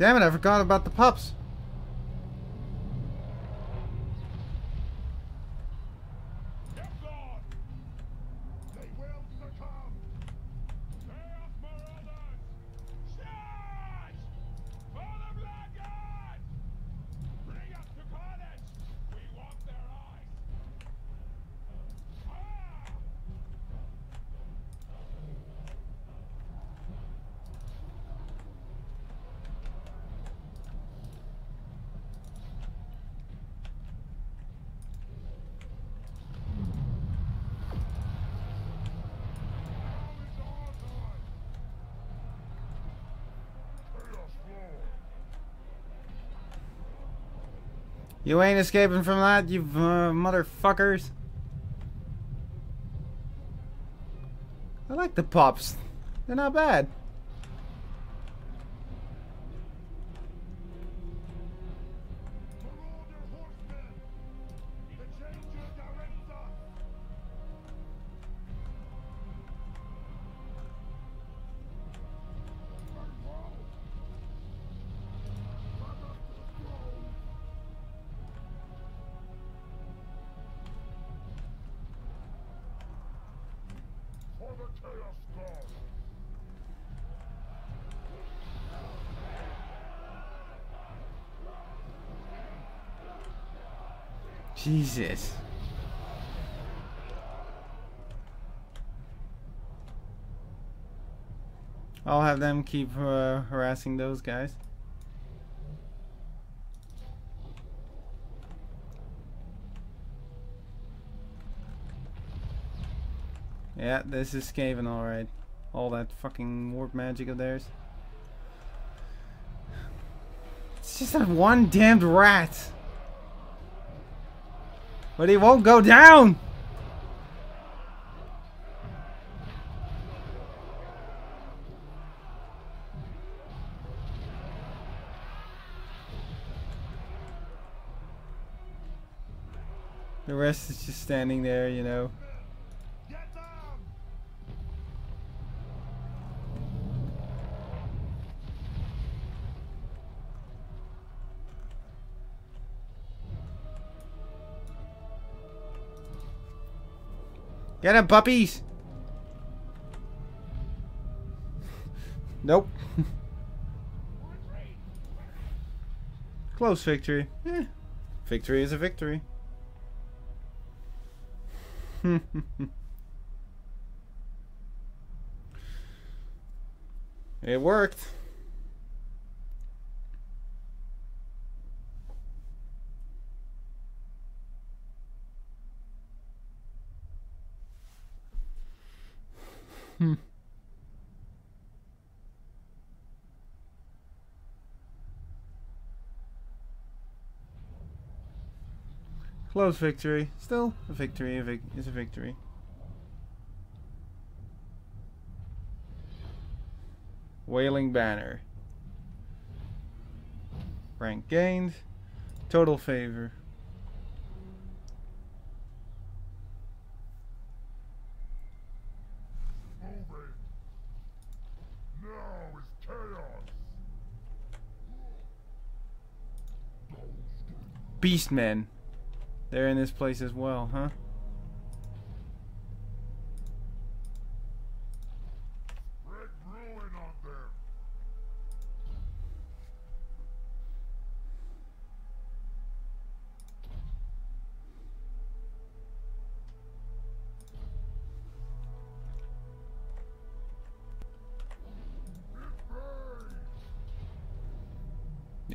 Damn it, I forgot about the pups. Yes, Lord! They will succumb! Chaos Marauders! You ain't escaping from that, you uh, motherfuckers. I like the pops. They're not bad. Jesus. I'll have them keep uh, harassing those guys. Yeah, this is Skaven alright. All that fucking warp magic of theirs. It's just that one damned rat. But he won't go down! The rest is just standing there, you know. Get him, puppies! nope. <laughs> Close victory. Eh, victory is a victory. <laughs> it worked. Hmm. Close victory. Still a victory is a victory. Wailing Banner. Rank gained. Total favor. Moving! Now is chaos! Beastmen. They're in this place as well, huh?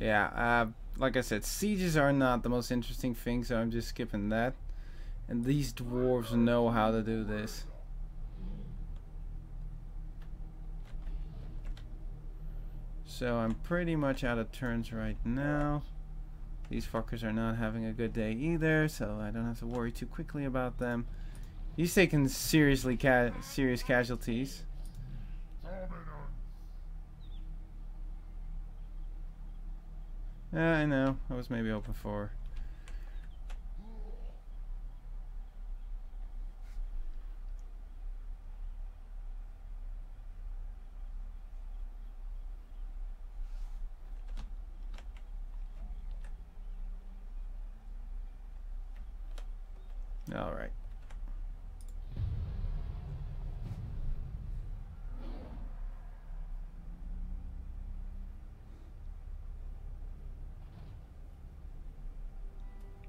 Yeah, uh, like I said, sieges are not the most interesting thing, so I'm just skipping that. And these dwarves know how to do this. So I'm pretty much out of turns right now. These fuckers are not having a good day either, so I don't have to worry too quickly about them. He's taking seriously ca serious casualties. Yeah, I know. I was maybe open for. All right.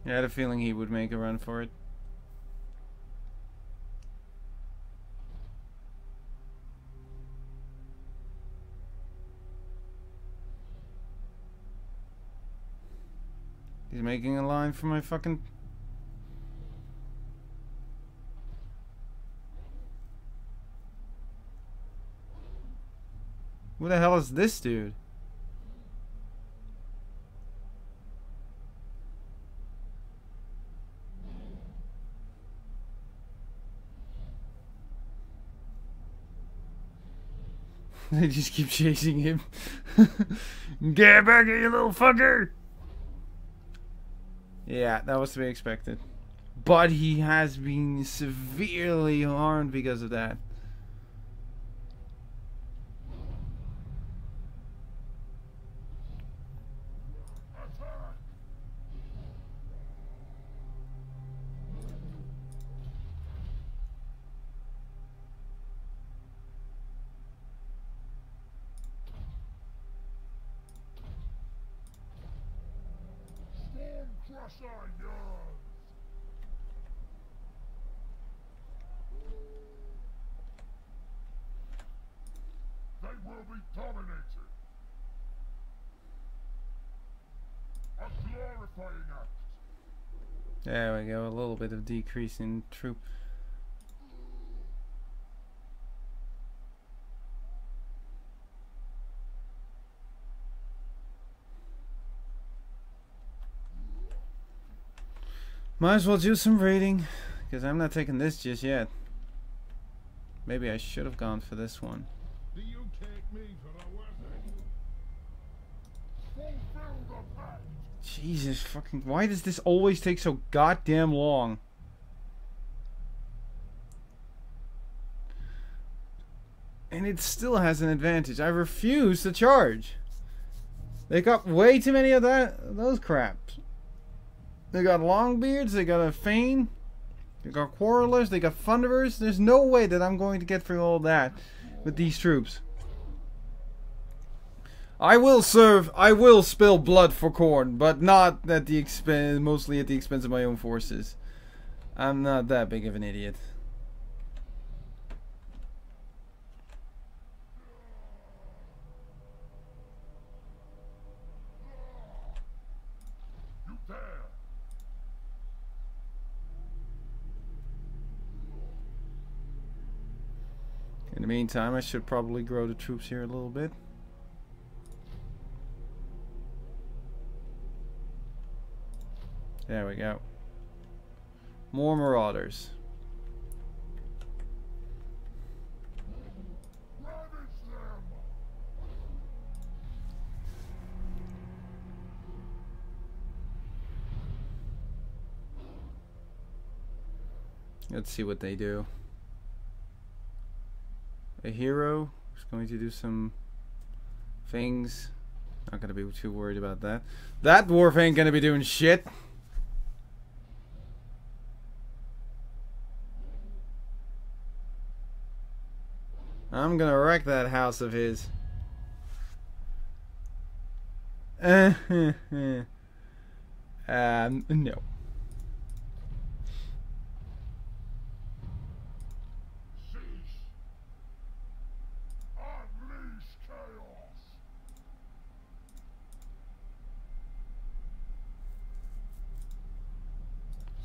I had a feeling he would make a run for it. He's making a line for my fucking. Who the hell is this dude? <laughs> They just keep chasing him. <laughs> Get back here, you little fucker! Yeah, that was to be expected. But he has been severely harmed because of that. Attack! Storm Crusher yours! They will be dominated. A glorifying act. There we of decrease in troop. Might as well do some raiding, because I'm not taking this just yet. Maybe I should have gone for this one. Do you take me for a weapon? Fulfill the pact! Jesus fucking. Why does this always take so goddamn long? And it still has an advantage. I refuse to charge. They got way too many of that those craps. They got long beards, they got a Fane, they got Quarrelers, they got Thunderers. There's no way that I'm going to get through all that with these troops. I will serve. I will spill blood for Khorne, but not at the expense. Mostly at the expense of my own forces. I'm not that big of an idiot. In the meantime, I should probably grow the troops here a little bit. There we go. More marauders. Let's see what they do. A hero is going to do some things. Not gonna be too worried about that. That dwarf ain't gonna be doing shit. I'm gonna wreck that house of his. <laughs> um, no.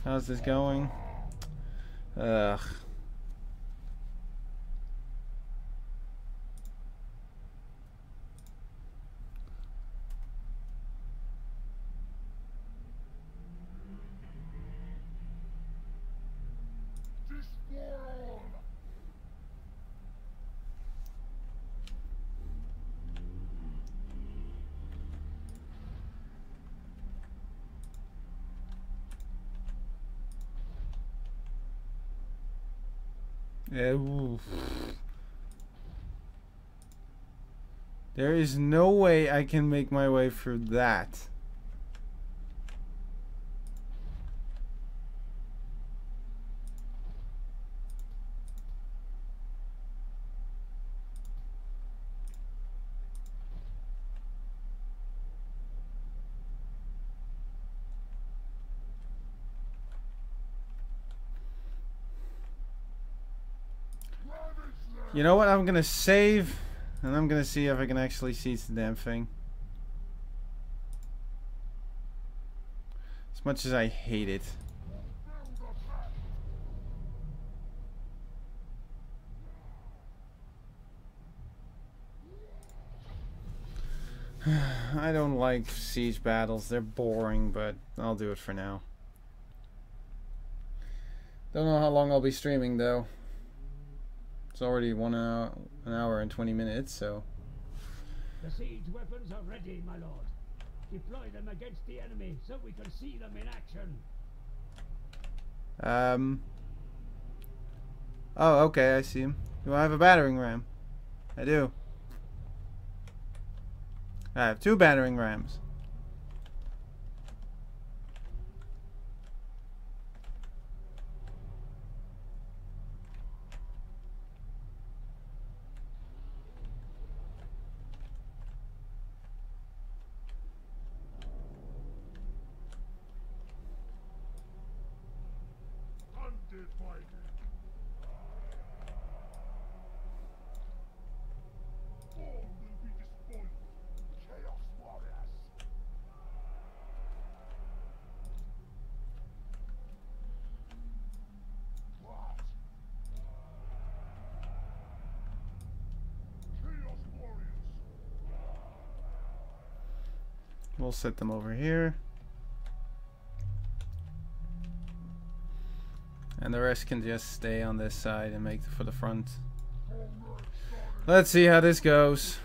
How's this going? Ugh. Despoil! Yeah, There is no way I can make my way through that. Ravage them! You know what? I'm gonna save, and I'm gonna see if I can actually seize the damn thing. As much as I hate it. <sighs> I don't like siege battles. They're boring, but I'll do it for now. Don't know how long I'll be streaming though. It's already one hour, an hour and 20 minutes, so. The siege weapons are ready, my lord. Deploy them against the enemy so we can see them in action. Um. Oh, okay, I see him. Do I have a battering ram? I do. I have two battering rams. Undivided. All will be despoiled. Chaos Warriors. What? Chaos Warriors. We'll set them over here. And the rest can just stay on this side and make for the front. Let's see how this goes.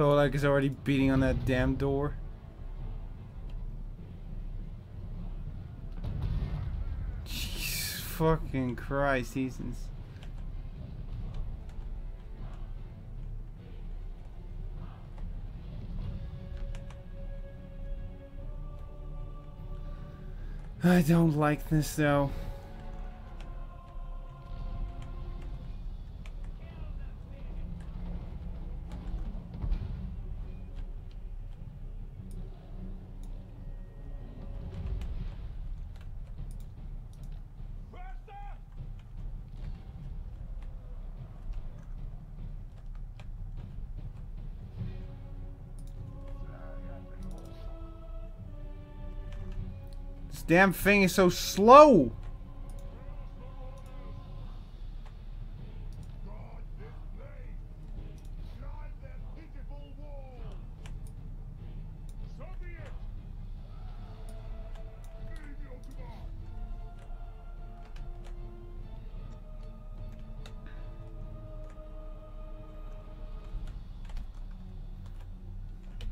Kholek is already beating on that damn door. Jesus fucking Christ, Ethan's. I don't like this though. Damn thing is so slow.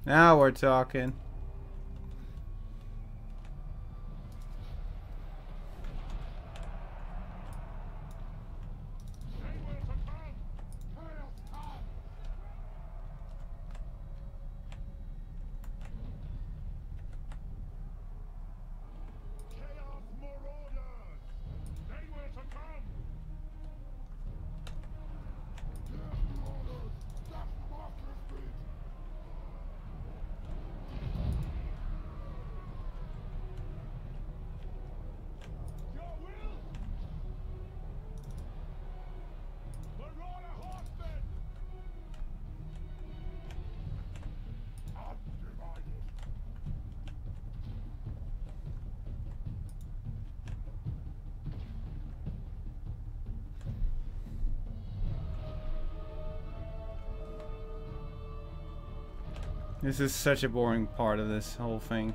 Now we're place! This is such a boring part of this whole thing.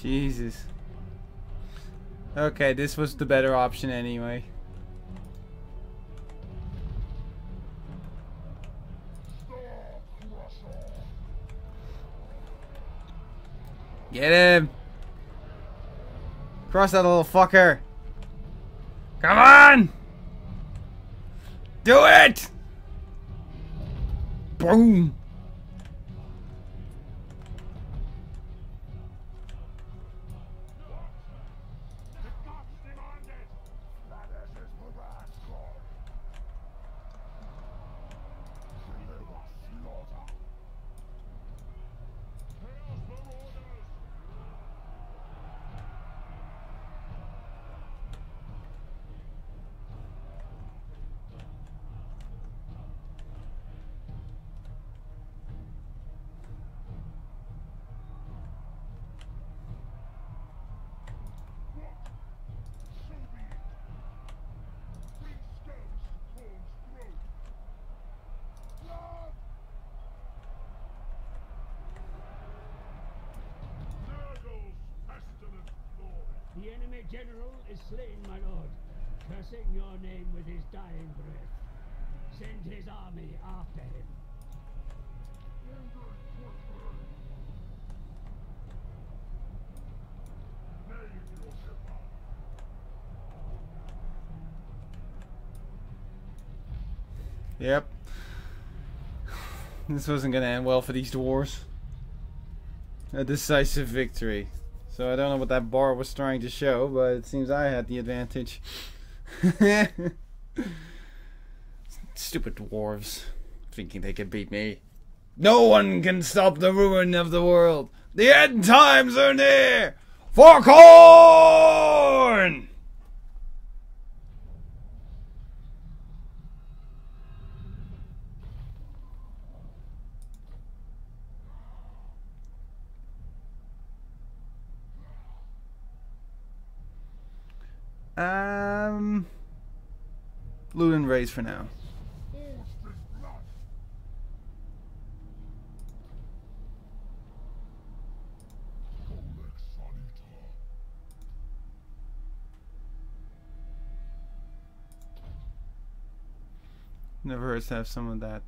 Jesus. Okay, this was the better option anyway. Get him! Cross that little fucker! Come on! Do it! Boom! Slain, my lord, cursing your name with his dying breath. Send his army after him. Yep. This wasn't gonna end well for these dwarves. A decisive victory. So I don't know what that bar was trying to show, but it seems I had the advantage. <laughs> Stupid dwarves. Thinking they can beat me. No one can stop the ruin of the world. The end times are near! For Khorne! Um, loot and raise for now. Never hurts to have some of that.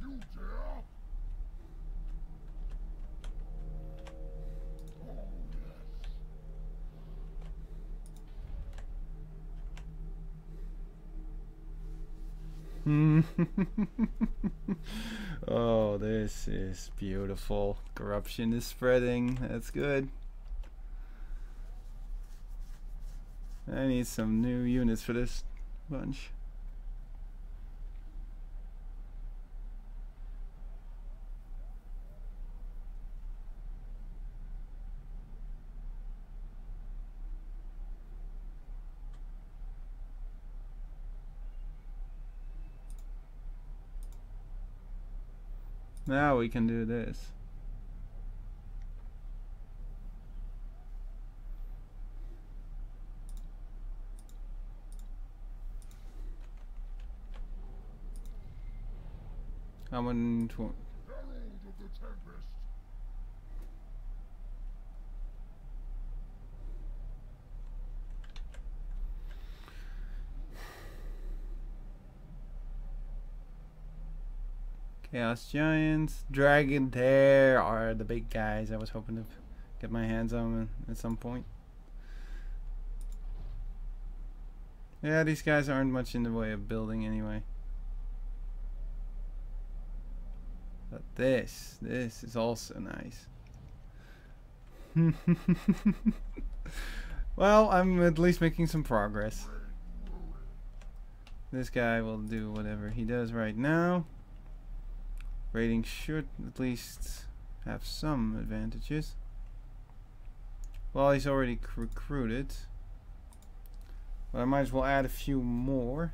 You dare? Oh, yes. <laughs> oh, this is beautiful. Corruption is spreading. That's good. I need some new units for this bunch. Now we can do this. I'm on tw- Herald of the Tempest. Chaos Giants. Dragon Tear are the big guys I was hoping to get my hands on at some point. Yeah, these guys aren't much in the way of building anyway. But this, this is also nice. <laughs> well, I'm at least making some progress. This guy will do whatever he does right now. Rating should at least have some advantages. Well, he's already recruited. But I might as well add a few more.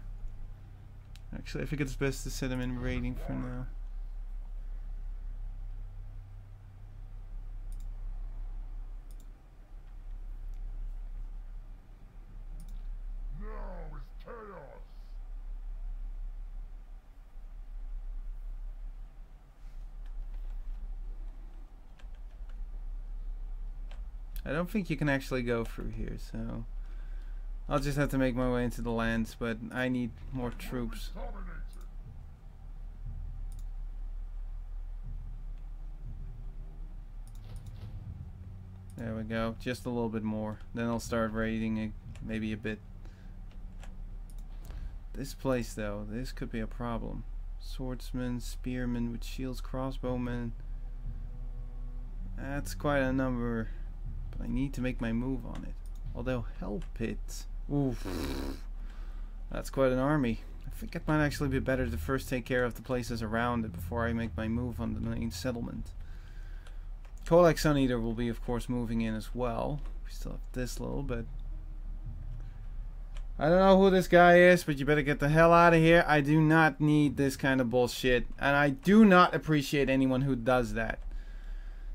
Actually, I think it's best to set him in rating for now. Now is chaos. I don't think you can actually go through here, so I'll just have to make my way into the lands, but I need more troops. There we go, just a little bit more. Then I'll start raiding it, maybe a bit. This place, though, this could be a problem. Swordsmen, spearmen with shields, crossbowmen. That's quite a number, but I need to make my move on it. Oh, Although help it. oof, that's quite an army. I think it might actually be better to first take care of the places around it before I make my move on the main settlement. Kholek Sun Eater will be, of course, moving in as well. We still have this little bit. I don't know who this guy is, but you better get the hell out of here. I do not need this kind of bullshit. And I do not appreciate anyone who does that.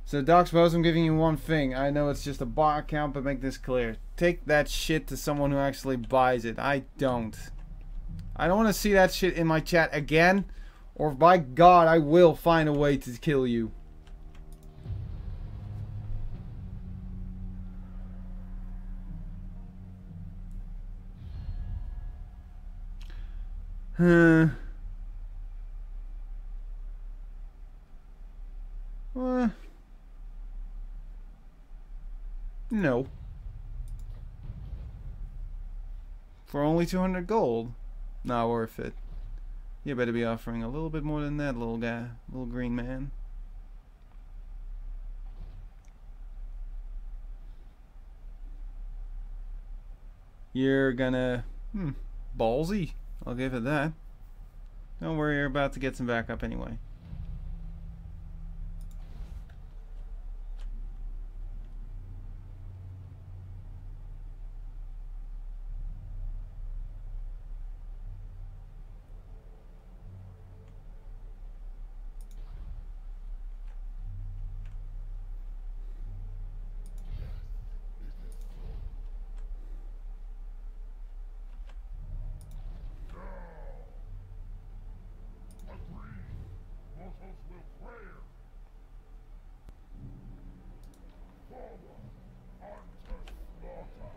So, Docs Bose, I'm giving you one thing. I know it's just a bot account, but make this clear. Take that shit to someone who actually buys it. I don't. I don't want to see that shit in my chat again. Or by God, I will find a way to kill you. Huh. Uh, no. For only 200 gold? Not worth it. You better be offering a little bit more than that, little guy, little green man. You're gonna, hmm, ballsy. I'll give it that. Don't worry, you're about to get some backup anyway. Agree. Mortals will prayer. Forward unto slaughter.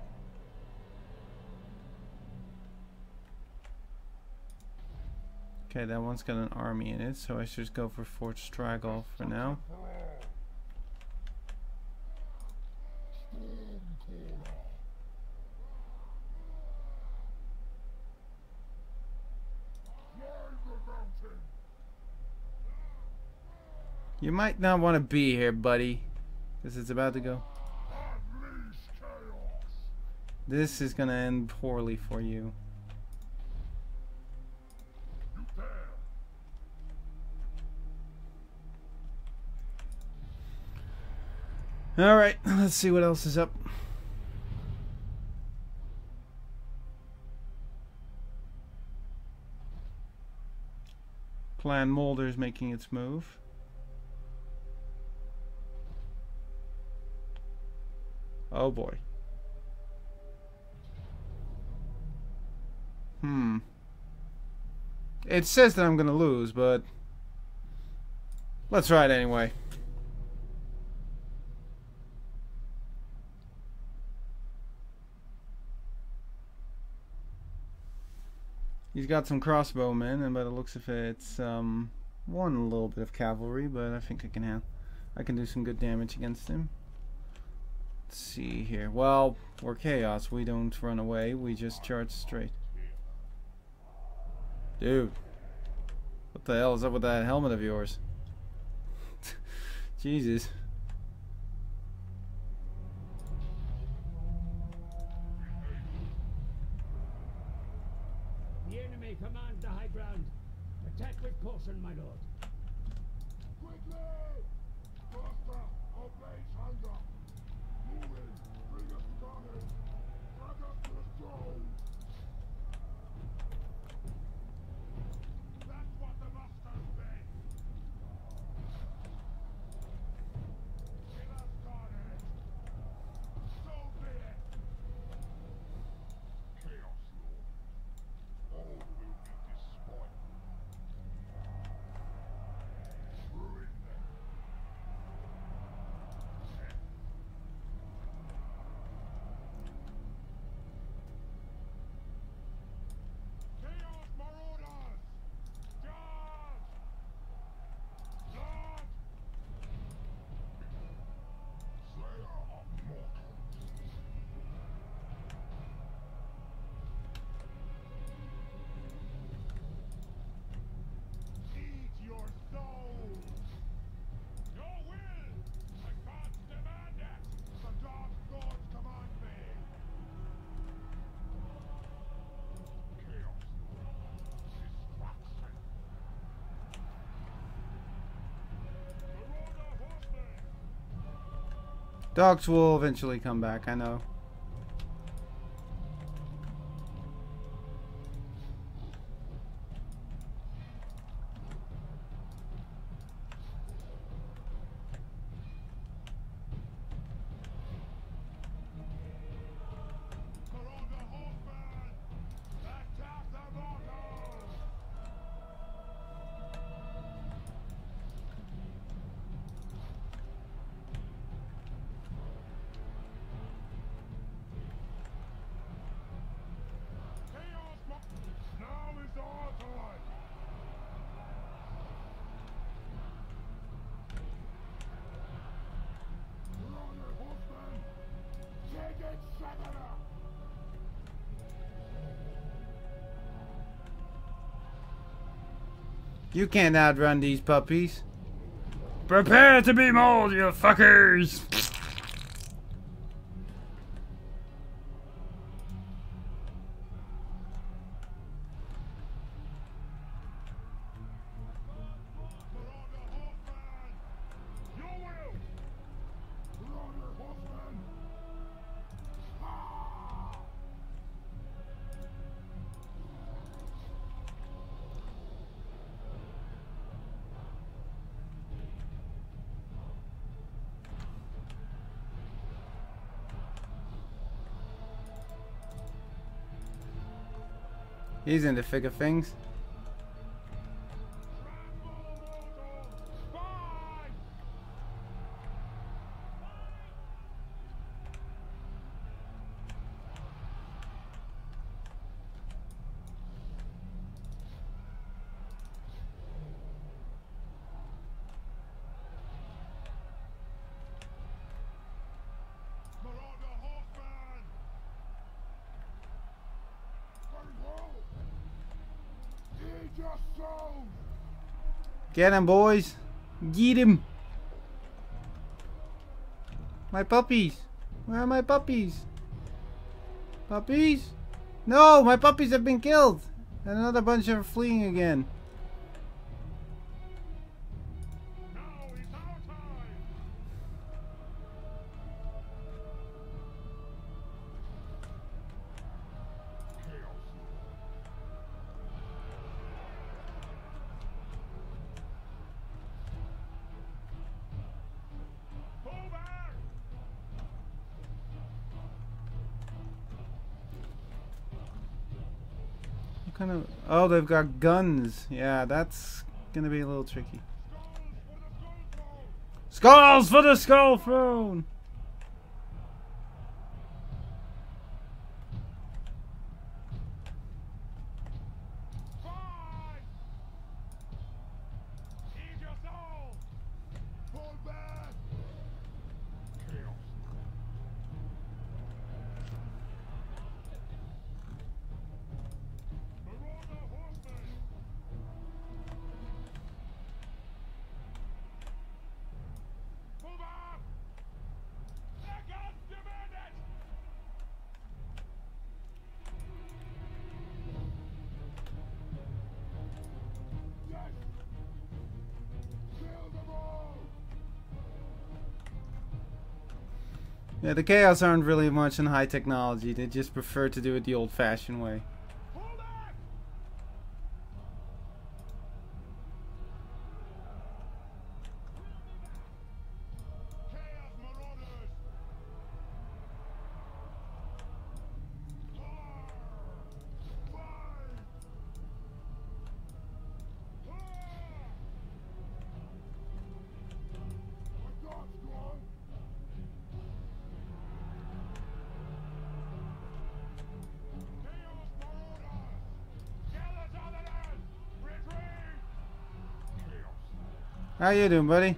Okay, that one's got an army in it, so I should just go for Fort Straghov for now. You might not want to be here, buddy. This is about to go. This is going to end poorly for. You dare. Alright, let's see what else is up. Clan Moulder's making its move. Oh boy. Hmm. It says that I'm gonna lose, but let's try it anyway. He's got some crossbowmen, and by the looks of it, it's um, one little bit of cavalry, but I think I can have I can do some good damage against him. Let's see here. Well, we're chaos. We don't run away. We just charge straight. Dude. What the hell is up with that helmet of yours? <laughs> Jesus. The enemy command the high ground. Attack with caution, my lord. Quickly! Faster! Obeys hunger! Move in! Bring us the gunners! Drag us to the throne! That's what the masters beg! Give us carnage! So be it! Chaos Lord! All will be despoiled! Ruin them! Chaos Marauders! Charge! Charge! Slayer of mortals! Eat your souls! Your will! The gods demand it! The dark gods command me! Chaos. Destruction. Marauder horsemen! Dogs will eventually come back, I know. You can't outrun these puppies. Prepare to be mauled, you fuckers! He's in the thick of things. Trample mortals! Fight! Marauder horsemen! Very well! Eat your souls! Get him, boys. Get him. My puppies. Where are my puppies? Puppies? No, my puppies have been killed. And another bunch are fleeing again. Oh, they've got guns. Yeah, that's gonna be a little tricky. Skulls for the skull throne! Yeah, the Chaos aren't really much in high technology. They just prefer to do it the old-fashioned way. How you doing, buddy?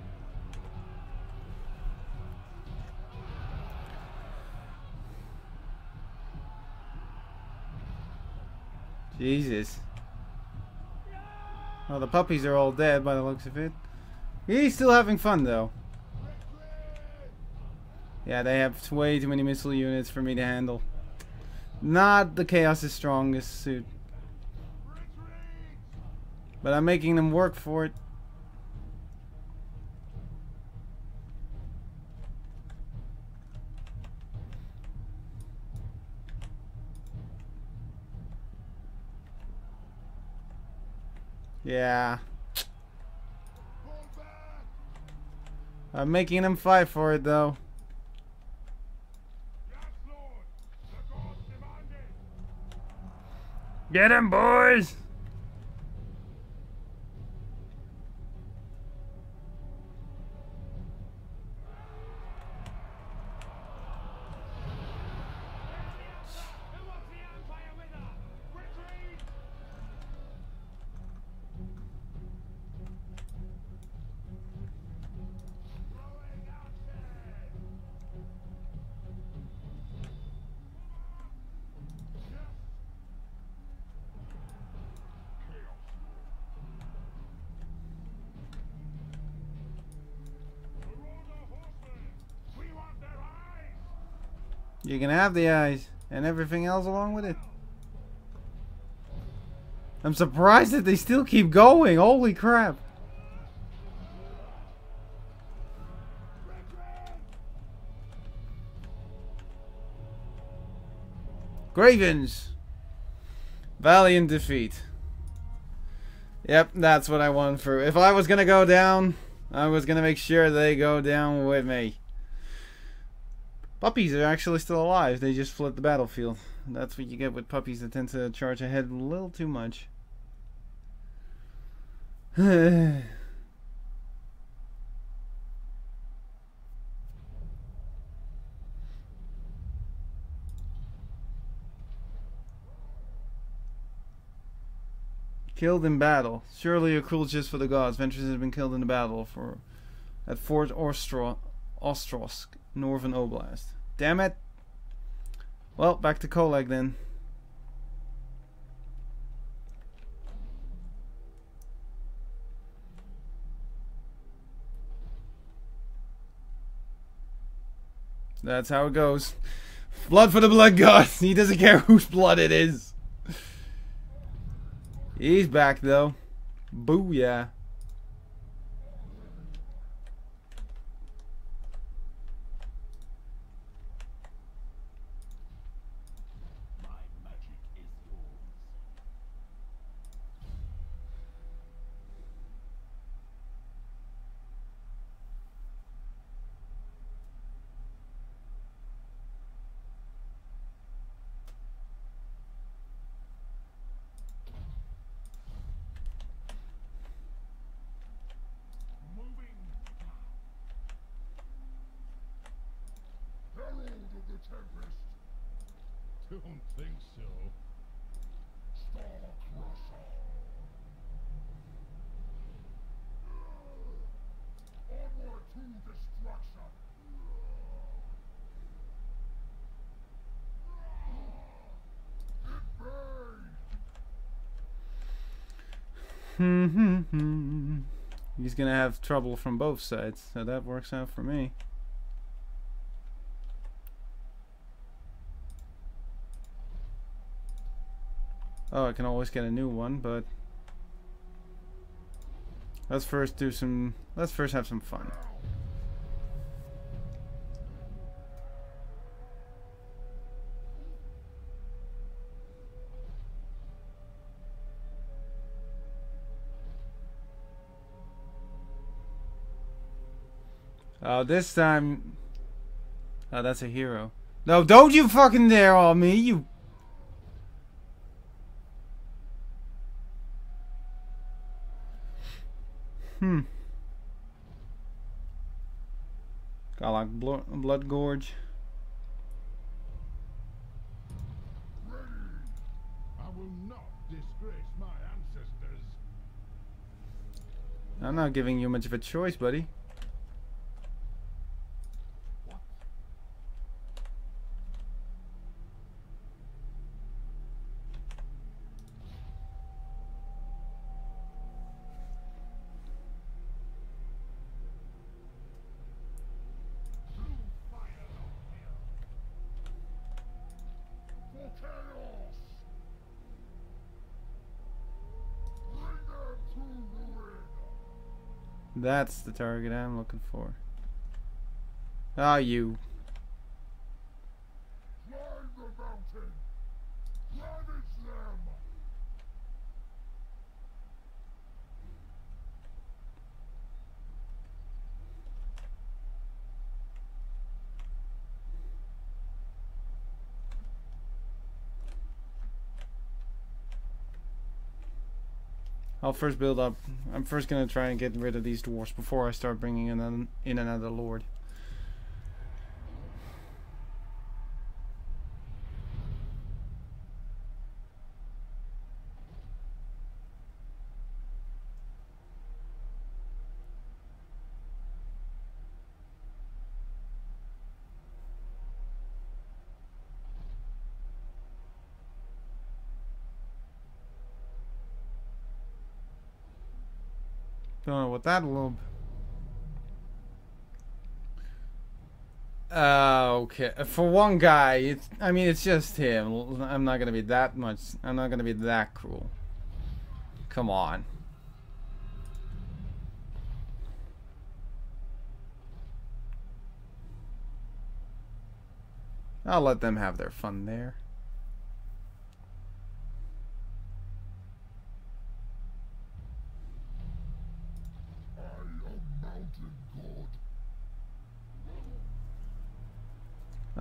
Jesus. Well, the puppies are all dead by the looks of it. He's still having fun, though. Yeah, they have way too many missile units for me to handle. Not the Chaos's strongest suit. But I'm making them work for it. Yeah. I'm making them fight for it, though. Get him, boys! You can have the eyes and everything else along with it. I'm surprised that they still keep going. Holy crap. Gravens. Valiant defeat. Yep, that's what I want for. If I was gonna go down, I was gonna make sure they go down with me. Puppies are actually still alive. They just fled the battlefield. That's what you get with puppies that tend to charge ahead a little too much. <sighs> Killed in battle. Surely a cruel just for the gods. Ventress has been killed in the battle for at Fort Ostro Ostrosk, Northern Oblast. Damn it. Well, back to Kholek then. That's how it goes. Blood for the blood god. <laughs> He doesn't care whose blood it is. He's back though. Booyah. My magic is yours. Moving Herald of the Tempest. Don't think so. Star Crusher. Onward to destruction. It burns. He's gonna have trouble from both sides, so that works out for me. Oh, I can always get a new one, but let's first do some. Let's first have some fun. Oh, this time. Oh, that's a hero. No, don't you fucking dare on me, you. Hmm. Got like blo- blood gorge. I will not disgrace my ancestors. I'm not giving you much of a choice, buddy. For chaos! Bring them to ruin! That's the target I'm looking for. Ah, you. Climb the mountain! Ravage them! I'll first build up. I'm first gonna try and get rid of these dwarfs before I start bringing in, an, in another lord. That little. Uh, okay. For one guy, it's. I mean, it's just him. I'm not gonna be that much. I'm not gonna be that cruel. Come on. I'll let them have their fun there. I am mountain god.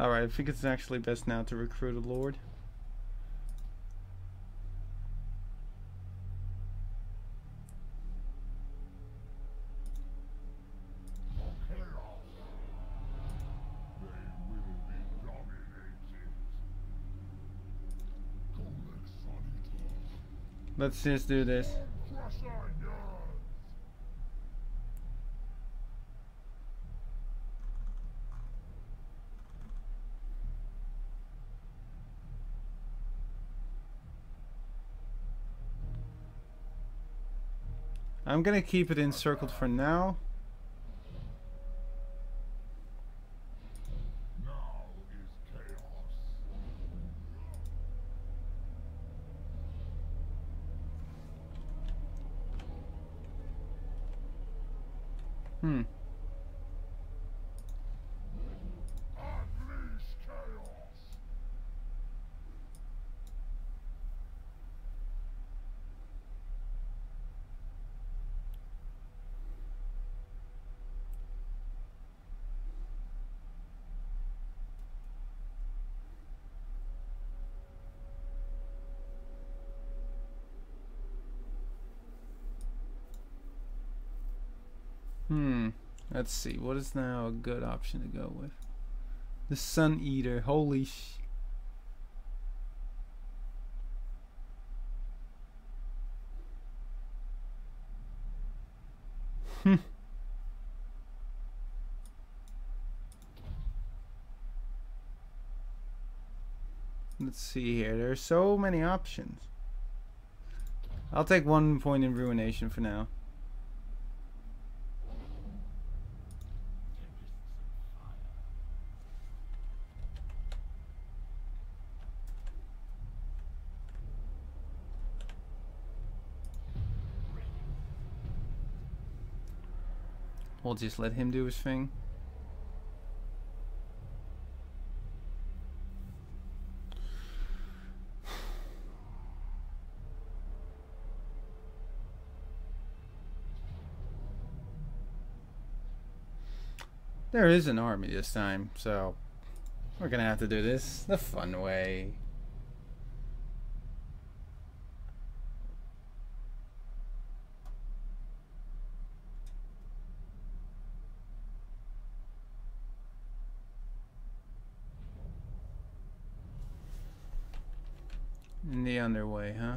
Alright, I think it's actually best now to recruit a lord. Let's just do this. I'm gonna keep it encircled for now. Now is chaos. Hmm. Unleash chaos! Hmm. Let's see. What is now a good option to go with? The Sun Eater. Holy sh. Hmm. Let's see here. There are so many options. I'll take one point in ruination for now. We'll just let him do his thing. There is an army this time, so we're gonna have to do this the fun way. In the underway, huh?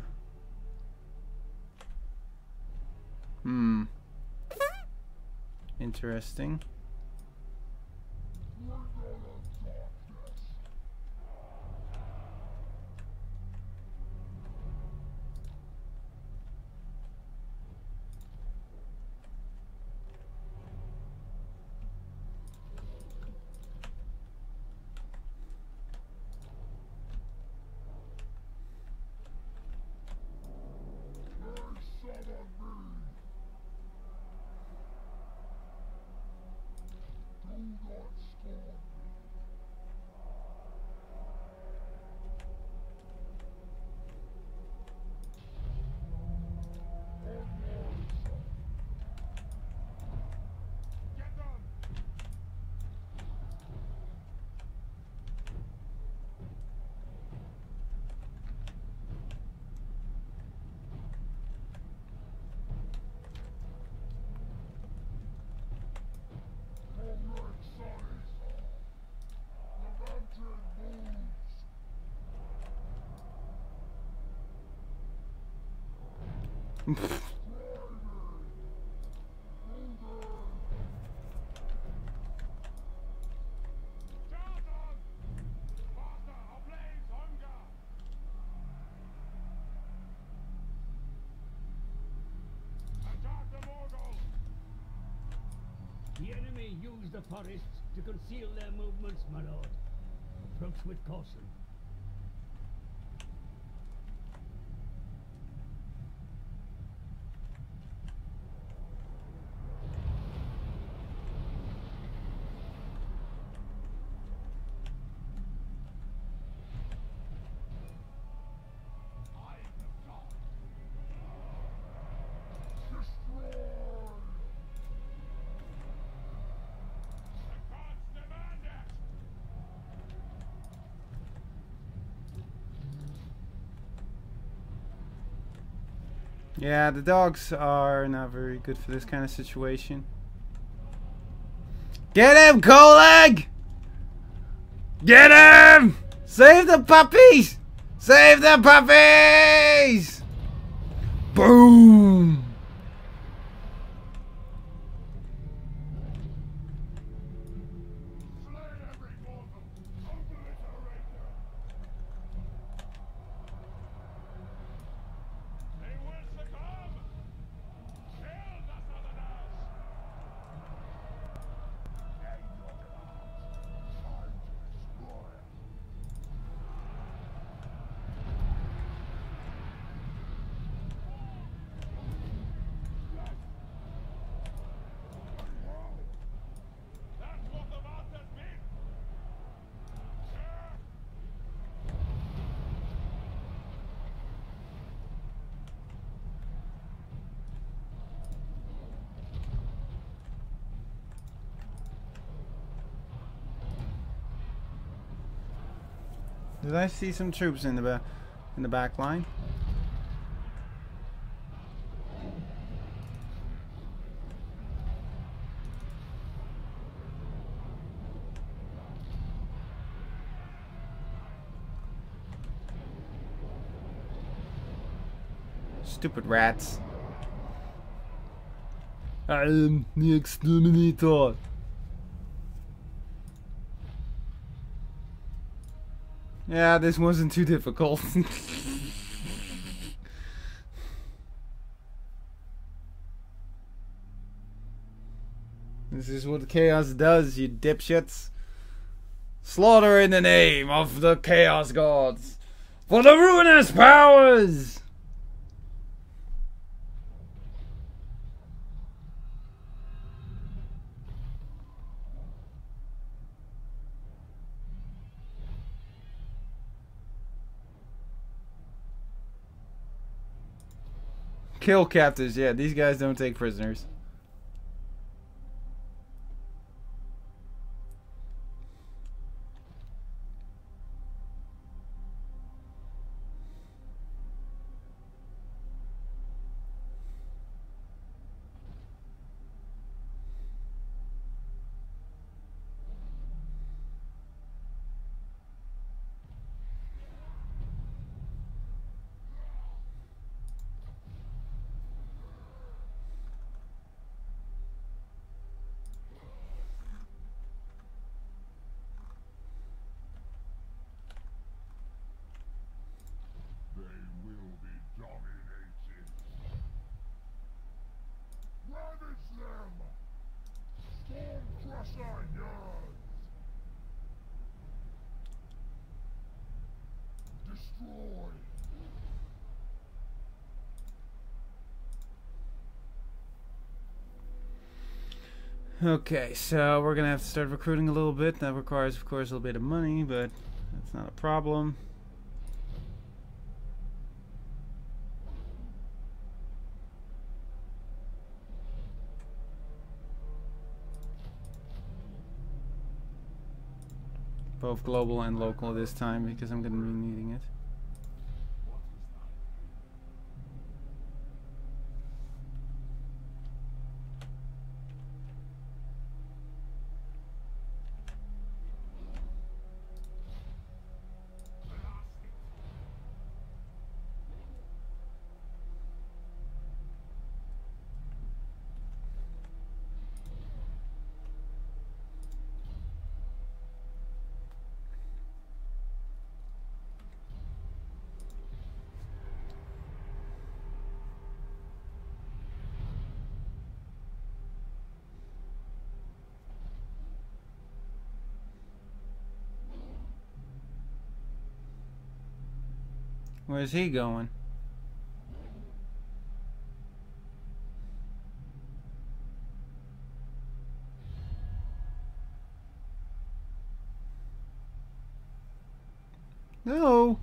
Hmm. Interesting. Use the forests to conceal their movements, my lord. Approach with caution. Yeah, the dogs are not very good for this kind of situation. Get him, Kholek! Get him! Save the puppies! Save the puppies! Boom! Slay every mortal! Obliterate them! They will succumb! Kill the Southerners! That's what the march has been! Sir! Did I see some troops in the back in the back line? Stupid rats. I am the exterminator. Yeah, this wasn't too difficult. <laughs> this is what chaos does, you dipshits. Slaughter in the name of the chaos gods. For the ruinous powers! Kill captives, yeah, these guys don't take prisoners. Okay, so we're gonna have to start recruiting a little bit. That requires, of course, a little bit of money, but that's not a problem. Both global and local this time because I'm gonna be needing it. Where's he going? No.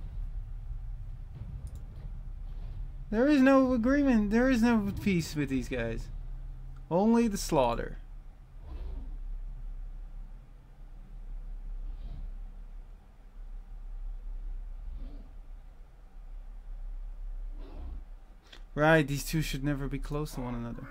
There is no agreement. There is no peace with these guys. Only the slaughter. Right, these two should never be close to one another.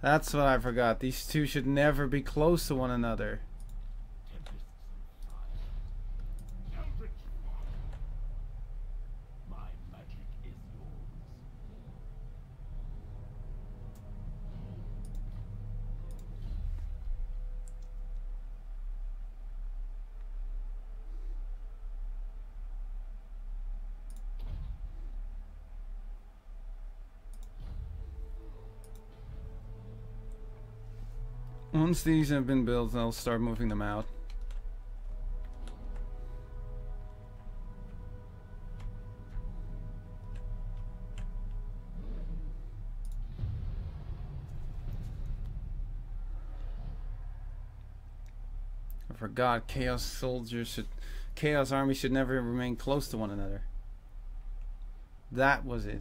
That's what I forgot. These two should never be close to one another. Tempests and fire. Eldritch fire. My magic is yours. Once these have been built, I'll start moving them out. I forgot Chaos soldiers should Chaos army should never remain close to one another. That was it.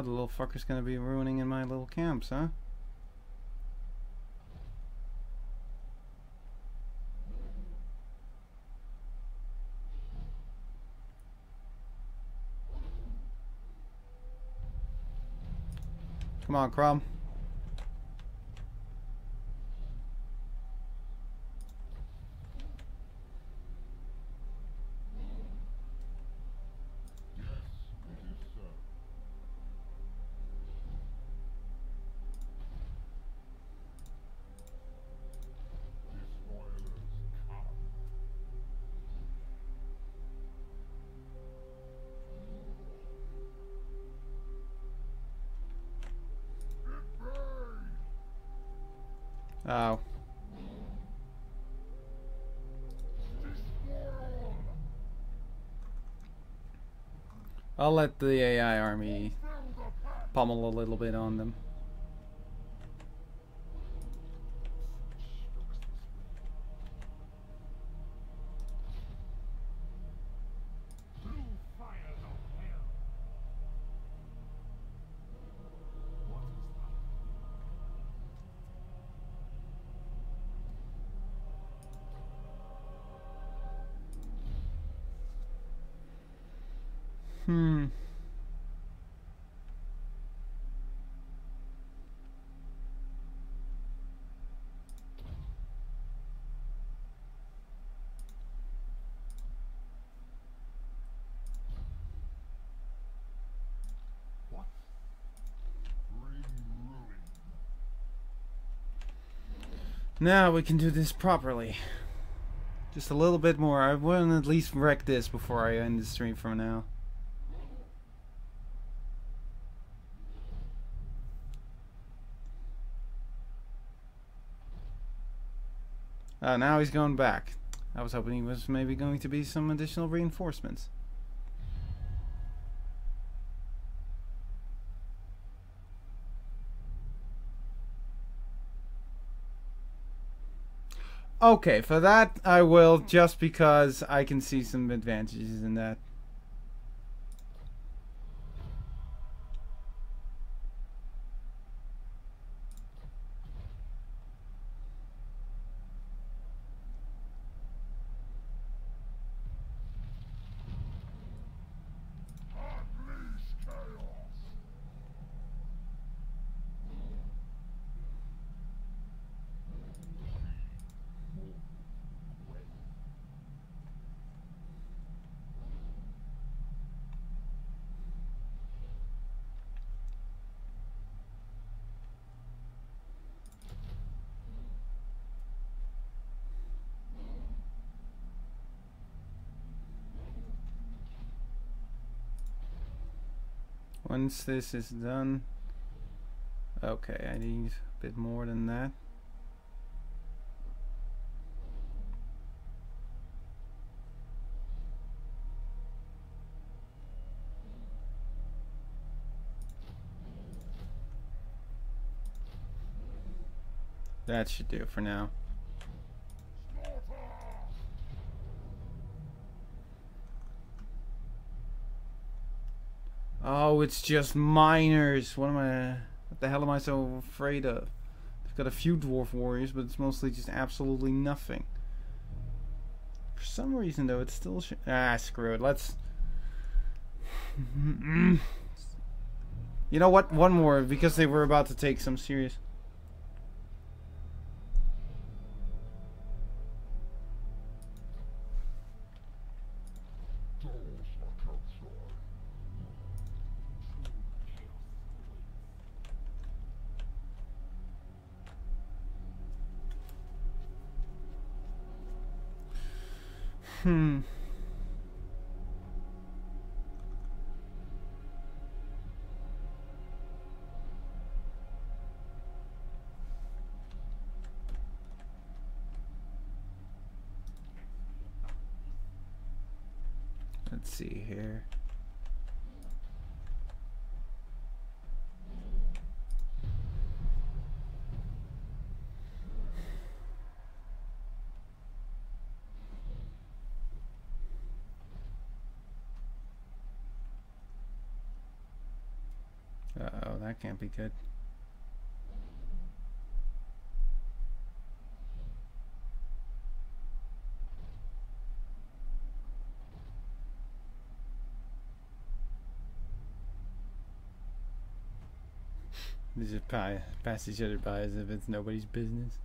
The little fucker's gonna be ruining in my little camps, huh? Come on, Crom. I'll let the AI army pummel a little bit on them. Now we can do this properly. Just a little bit more. I want to at least wreck this before I end the stream from now. Uh, now he's going back. I was hoping he was maybe going to be some additional reinforcements. Okay, for that I will, just because I can see some advantages in that. Unleash chaos! Once this is done, okay, I need a bit more than that. That should do for now. Oh, it's just miners. What am I? What the hell am I so afraid of? I've got a few dwarf warriors, but it's mostly just absolutely nothing. For some reason, though, it's still. Ah, screw it. Let's. <sighs> you know what? One more because they were about to take some serious. Can't be good. They just pa- pass each other by as if it's nobody's business.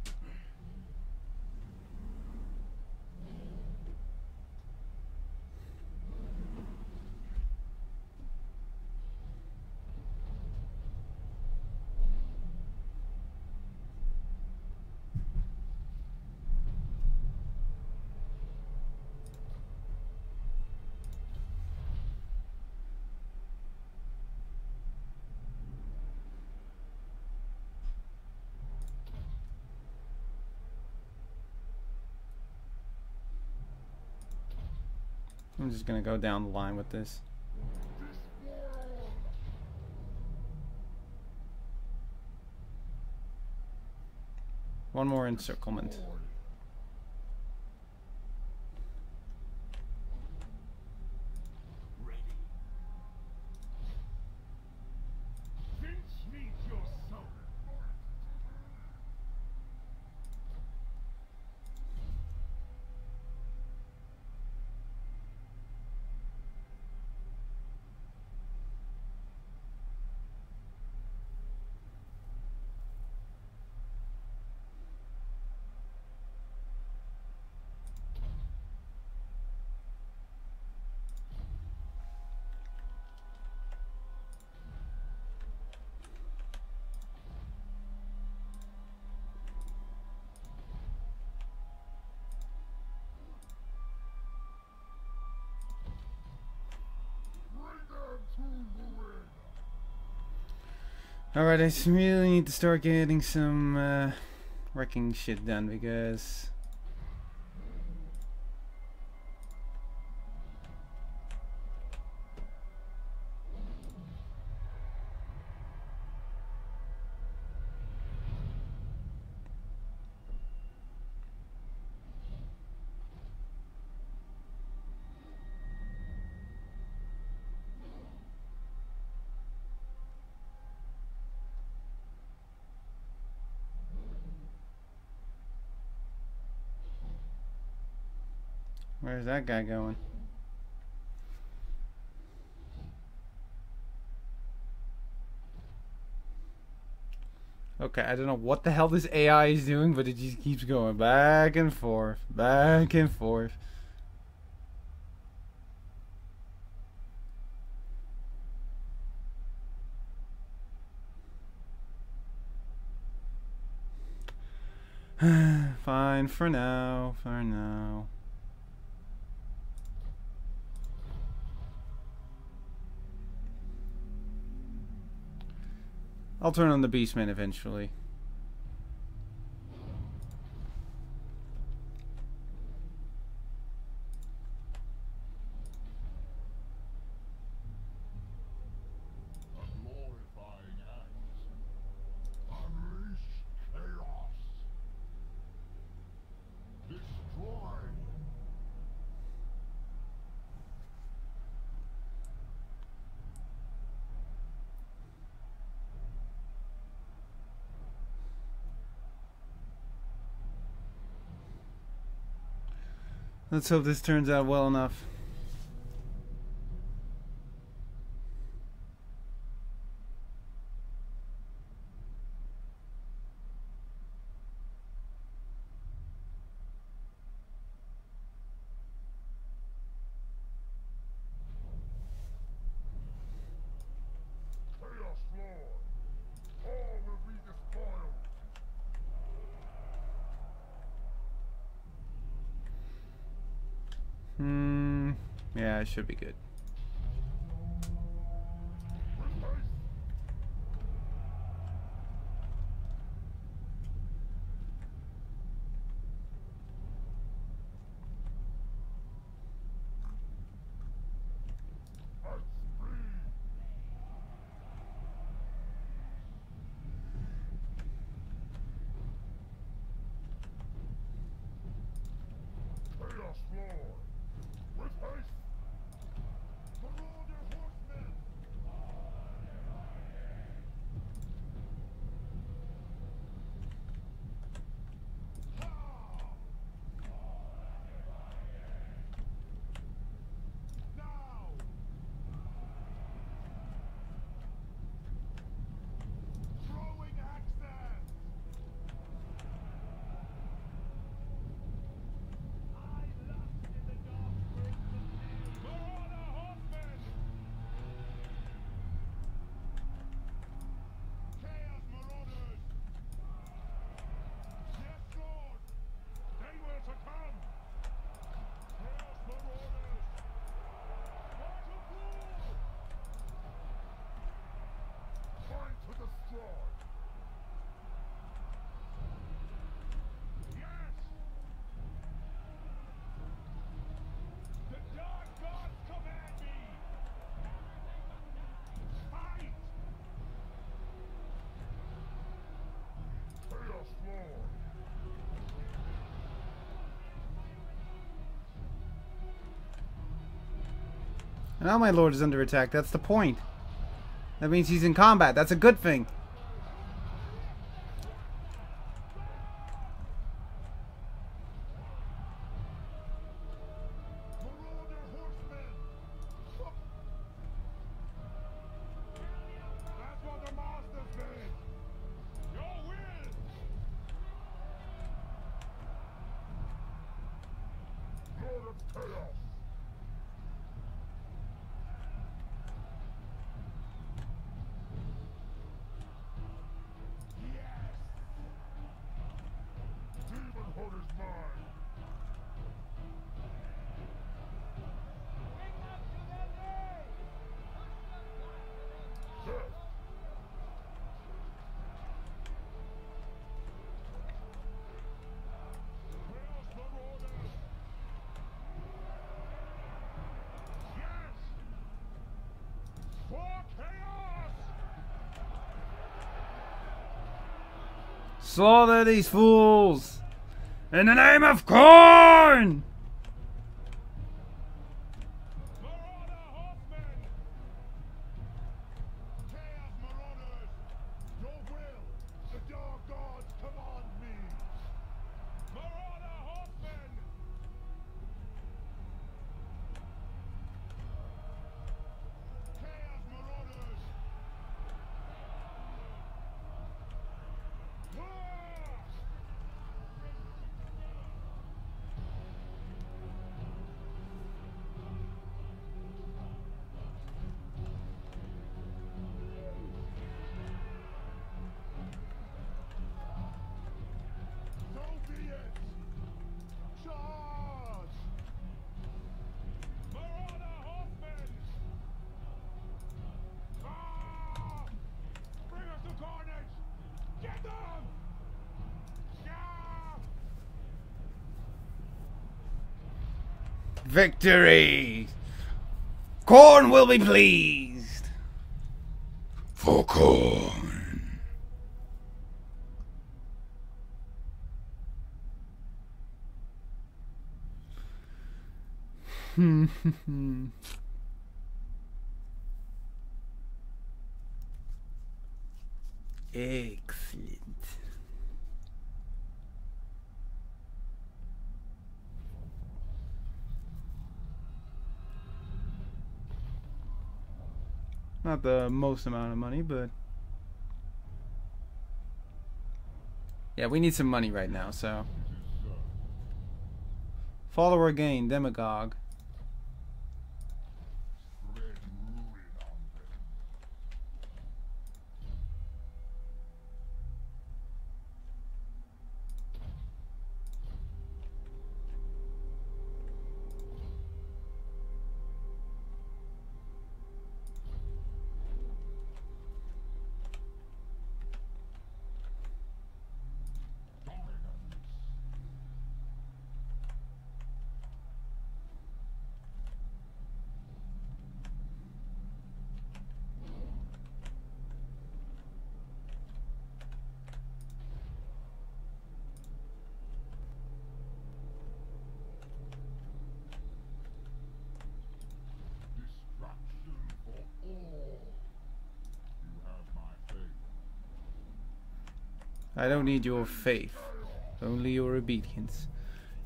I'm just gonna go down the line with this. One more encirclement. Ready. Finch needs your soul! Bring them to ruin! Alright, I really need to start getting some uh, wrecking shit done because Where's that guy going? Okay, I don't know what the hell this AI is doing, but it just keeps going back and forth, back and forth. <sighs> Fine for now, for now. I'll turn on the Beastman eventually. A glorifying act. Unleash chaos. Destroy. Let's hope this turns out well enough. Now my lord is under attack. That's the point. That means he's in combat. That's a good thing. Slaughter these fools! In the name of Khorne! Victory! Khorne will be pleased! For Khorne. The most amount of money, but yeah, we need some money right now. So, follower gain, demagogue. Spread ruin on them. Dominance. Destruction for all. You have my faith. I don't need your faith, only your obedience.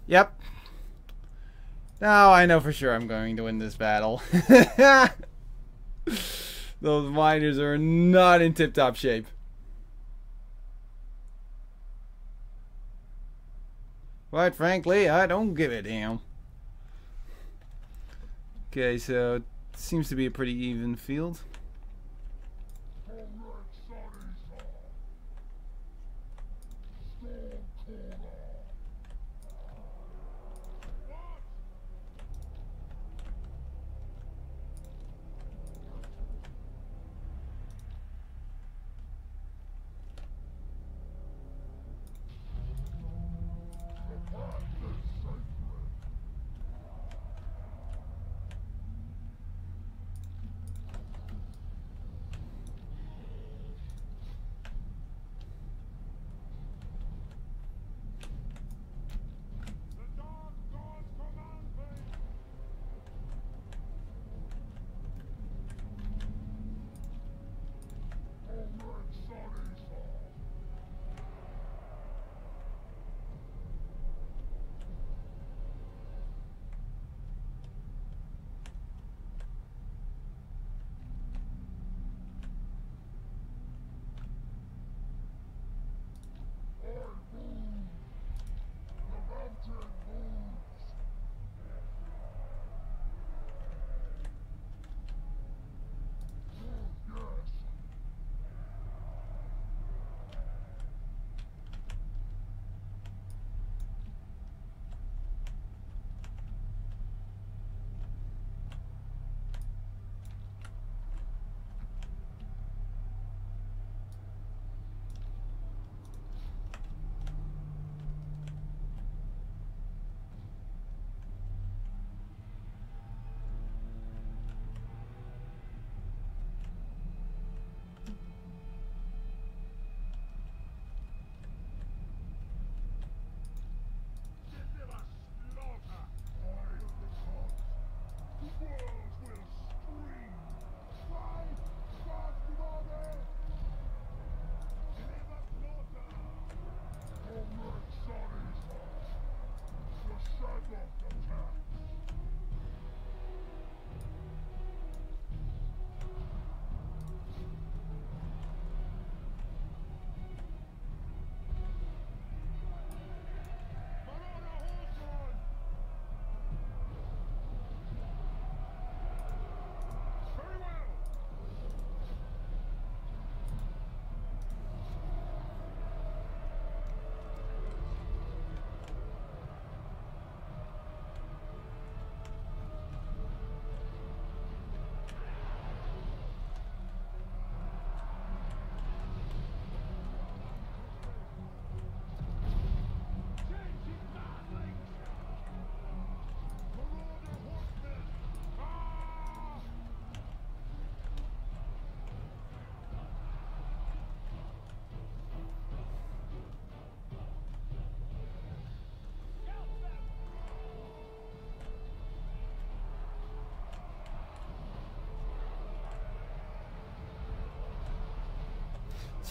Yep. Now I know for sure I'm going to win this battle. <laughs> Those miners are not in tip top shape. Quite frankly, I don't give a damn. Okay, so it seems to be a pretty even field.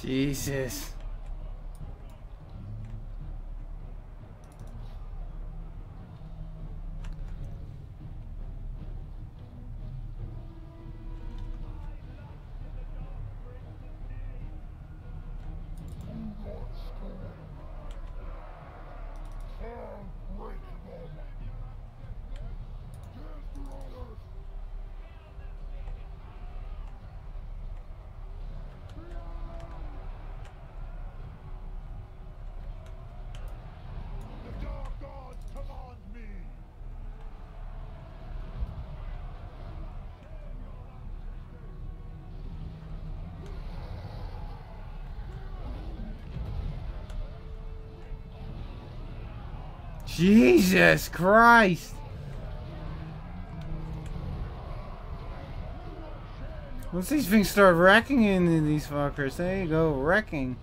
Jesus. Jesus Christ. Once these things start wrecking into these fuckers, there you go, wrecking.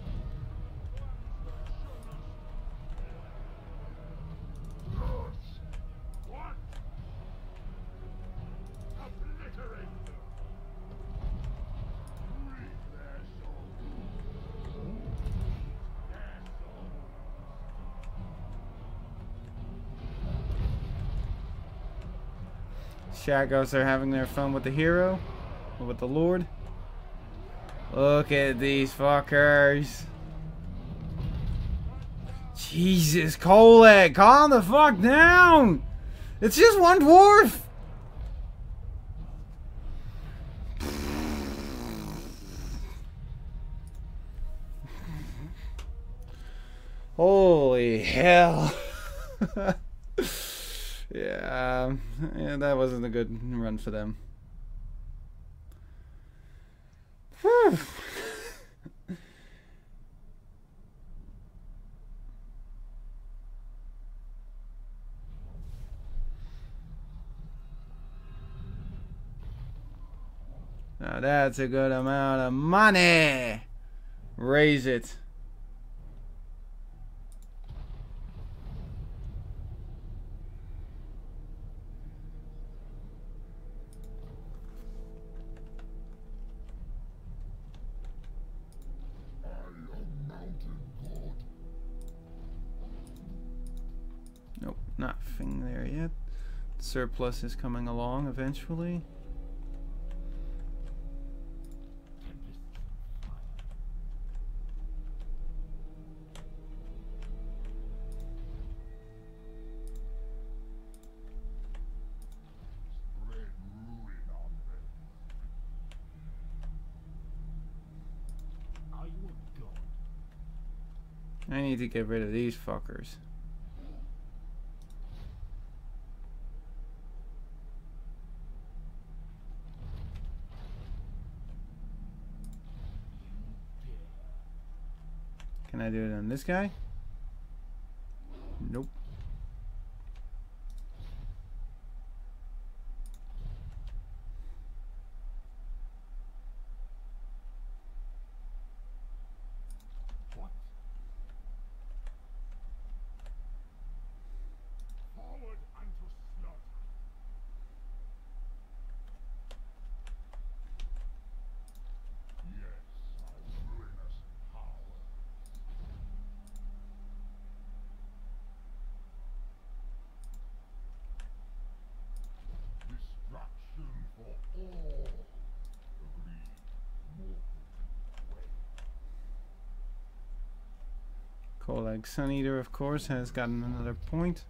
Shaggoths are having their fun with the hero, with the Lord. Look at these fuckers. Jesus, Kholek, calm the fuck down. It's just one dwarf. Holy hell. <laughs> yeah, yeah, that wasn't a good run for them. Now that's a good amount of money. Raise it. Surplus is coming along eventually. I need to get rid of these fuckers. Can I do it on this guy? Nope. What? Forward unto slaughter. Yes, our ruinous power. Destruction for all. Agreed. Mortal way. Kholek Sun Eater, of course, has gotten another point.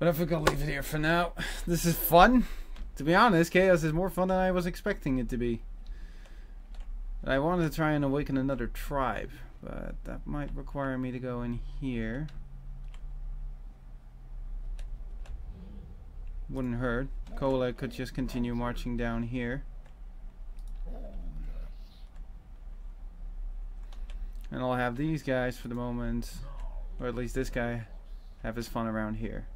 But I think I'll leave it here for now. This is fun. To be honest, Chaos is more fun than I was expecting it to be. I wanted to try and awaken another tribe, but that might require me to go in here. Wouldn't hurt. Kholek could just continue marching down here. And I'll have these guys for the moment, or at least this guy, have his fun around here.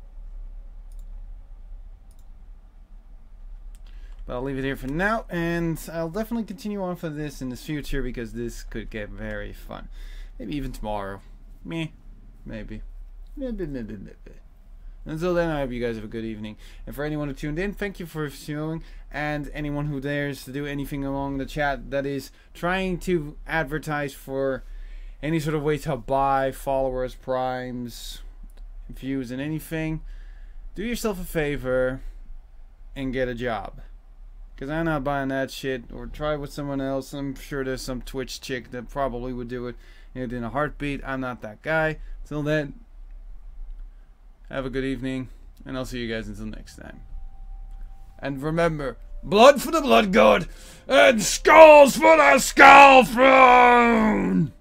But I'll leave it here for now, and I'll definitely continue on for this in the future because this could get very fun. Maybe even tomorrow. Me, maybe. Maybe, maybe, maybe. Until then, I hope you guys have a good evening. And for anyone who tuned in, thank you for viewing. And anyone who dares to do anything along the chat that is trying to advertise for any sort of way to buy followers, primes, views, and anything, do yourself a favor and get a job. Because I'm not buying that shit. Or try with someone else. I'm sure there's some Twitch chick that probably would do it in a heartbeat. I'm not that guy. Till then, have a good evening, and I'll see you guys until next time. And remember, blood for the blood god, and skulls for the skull throne!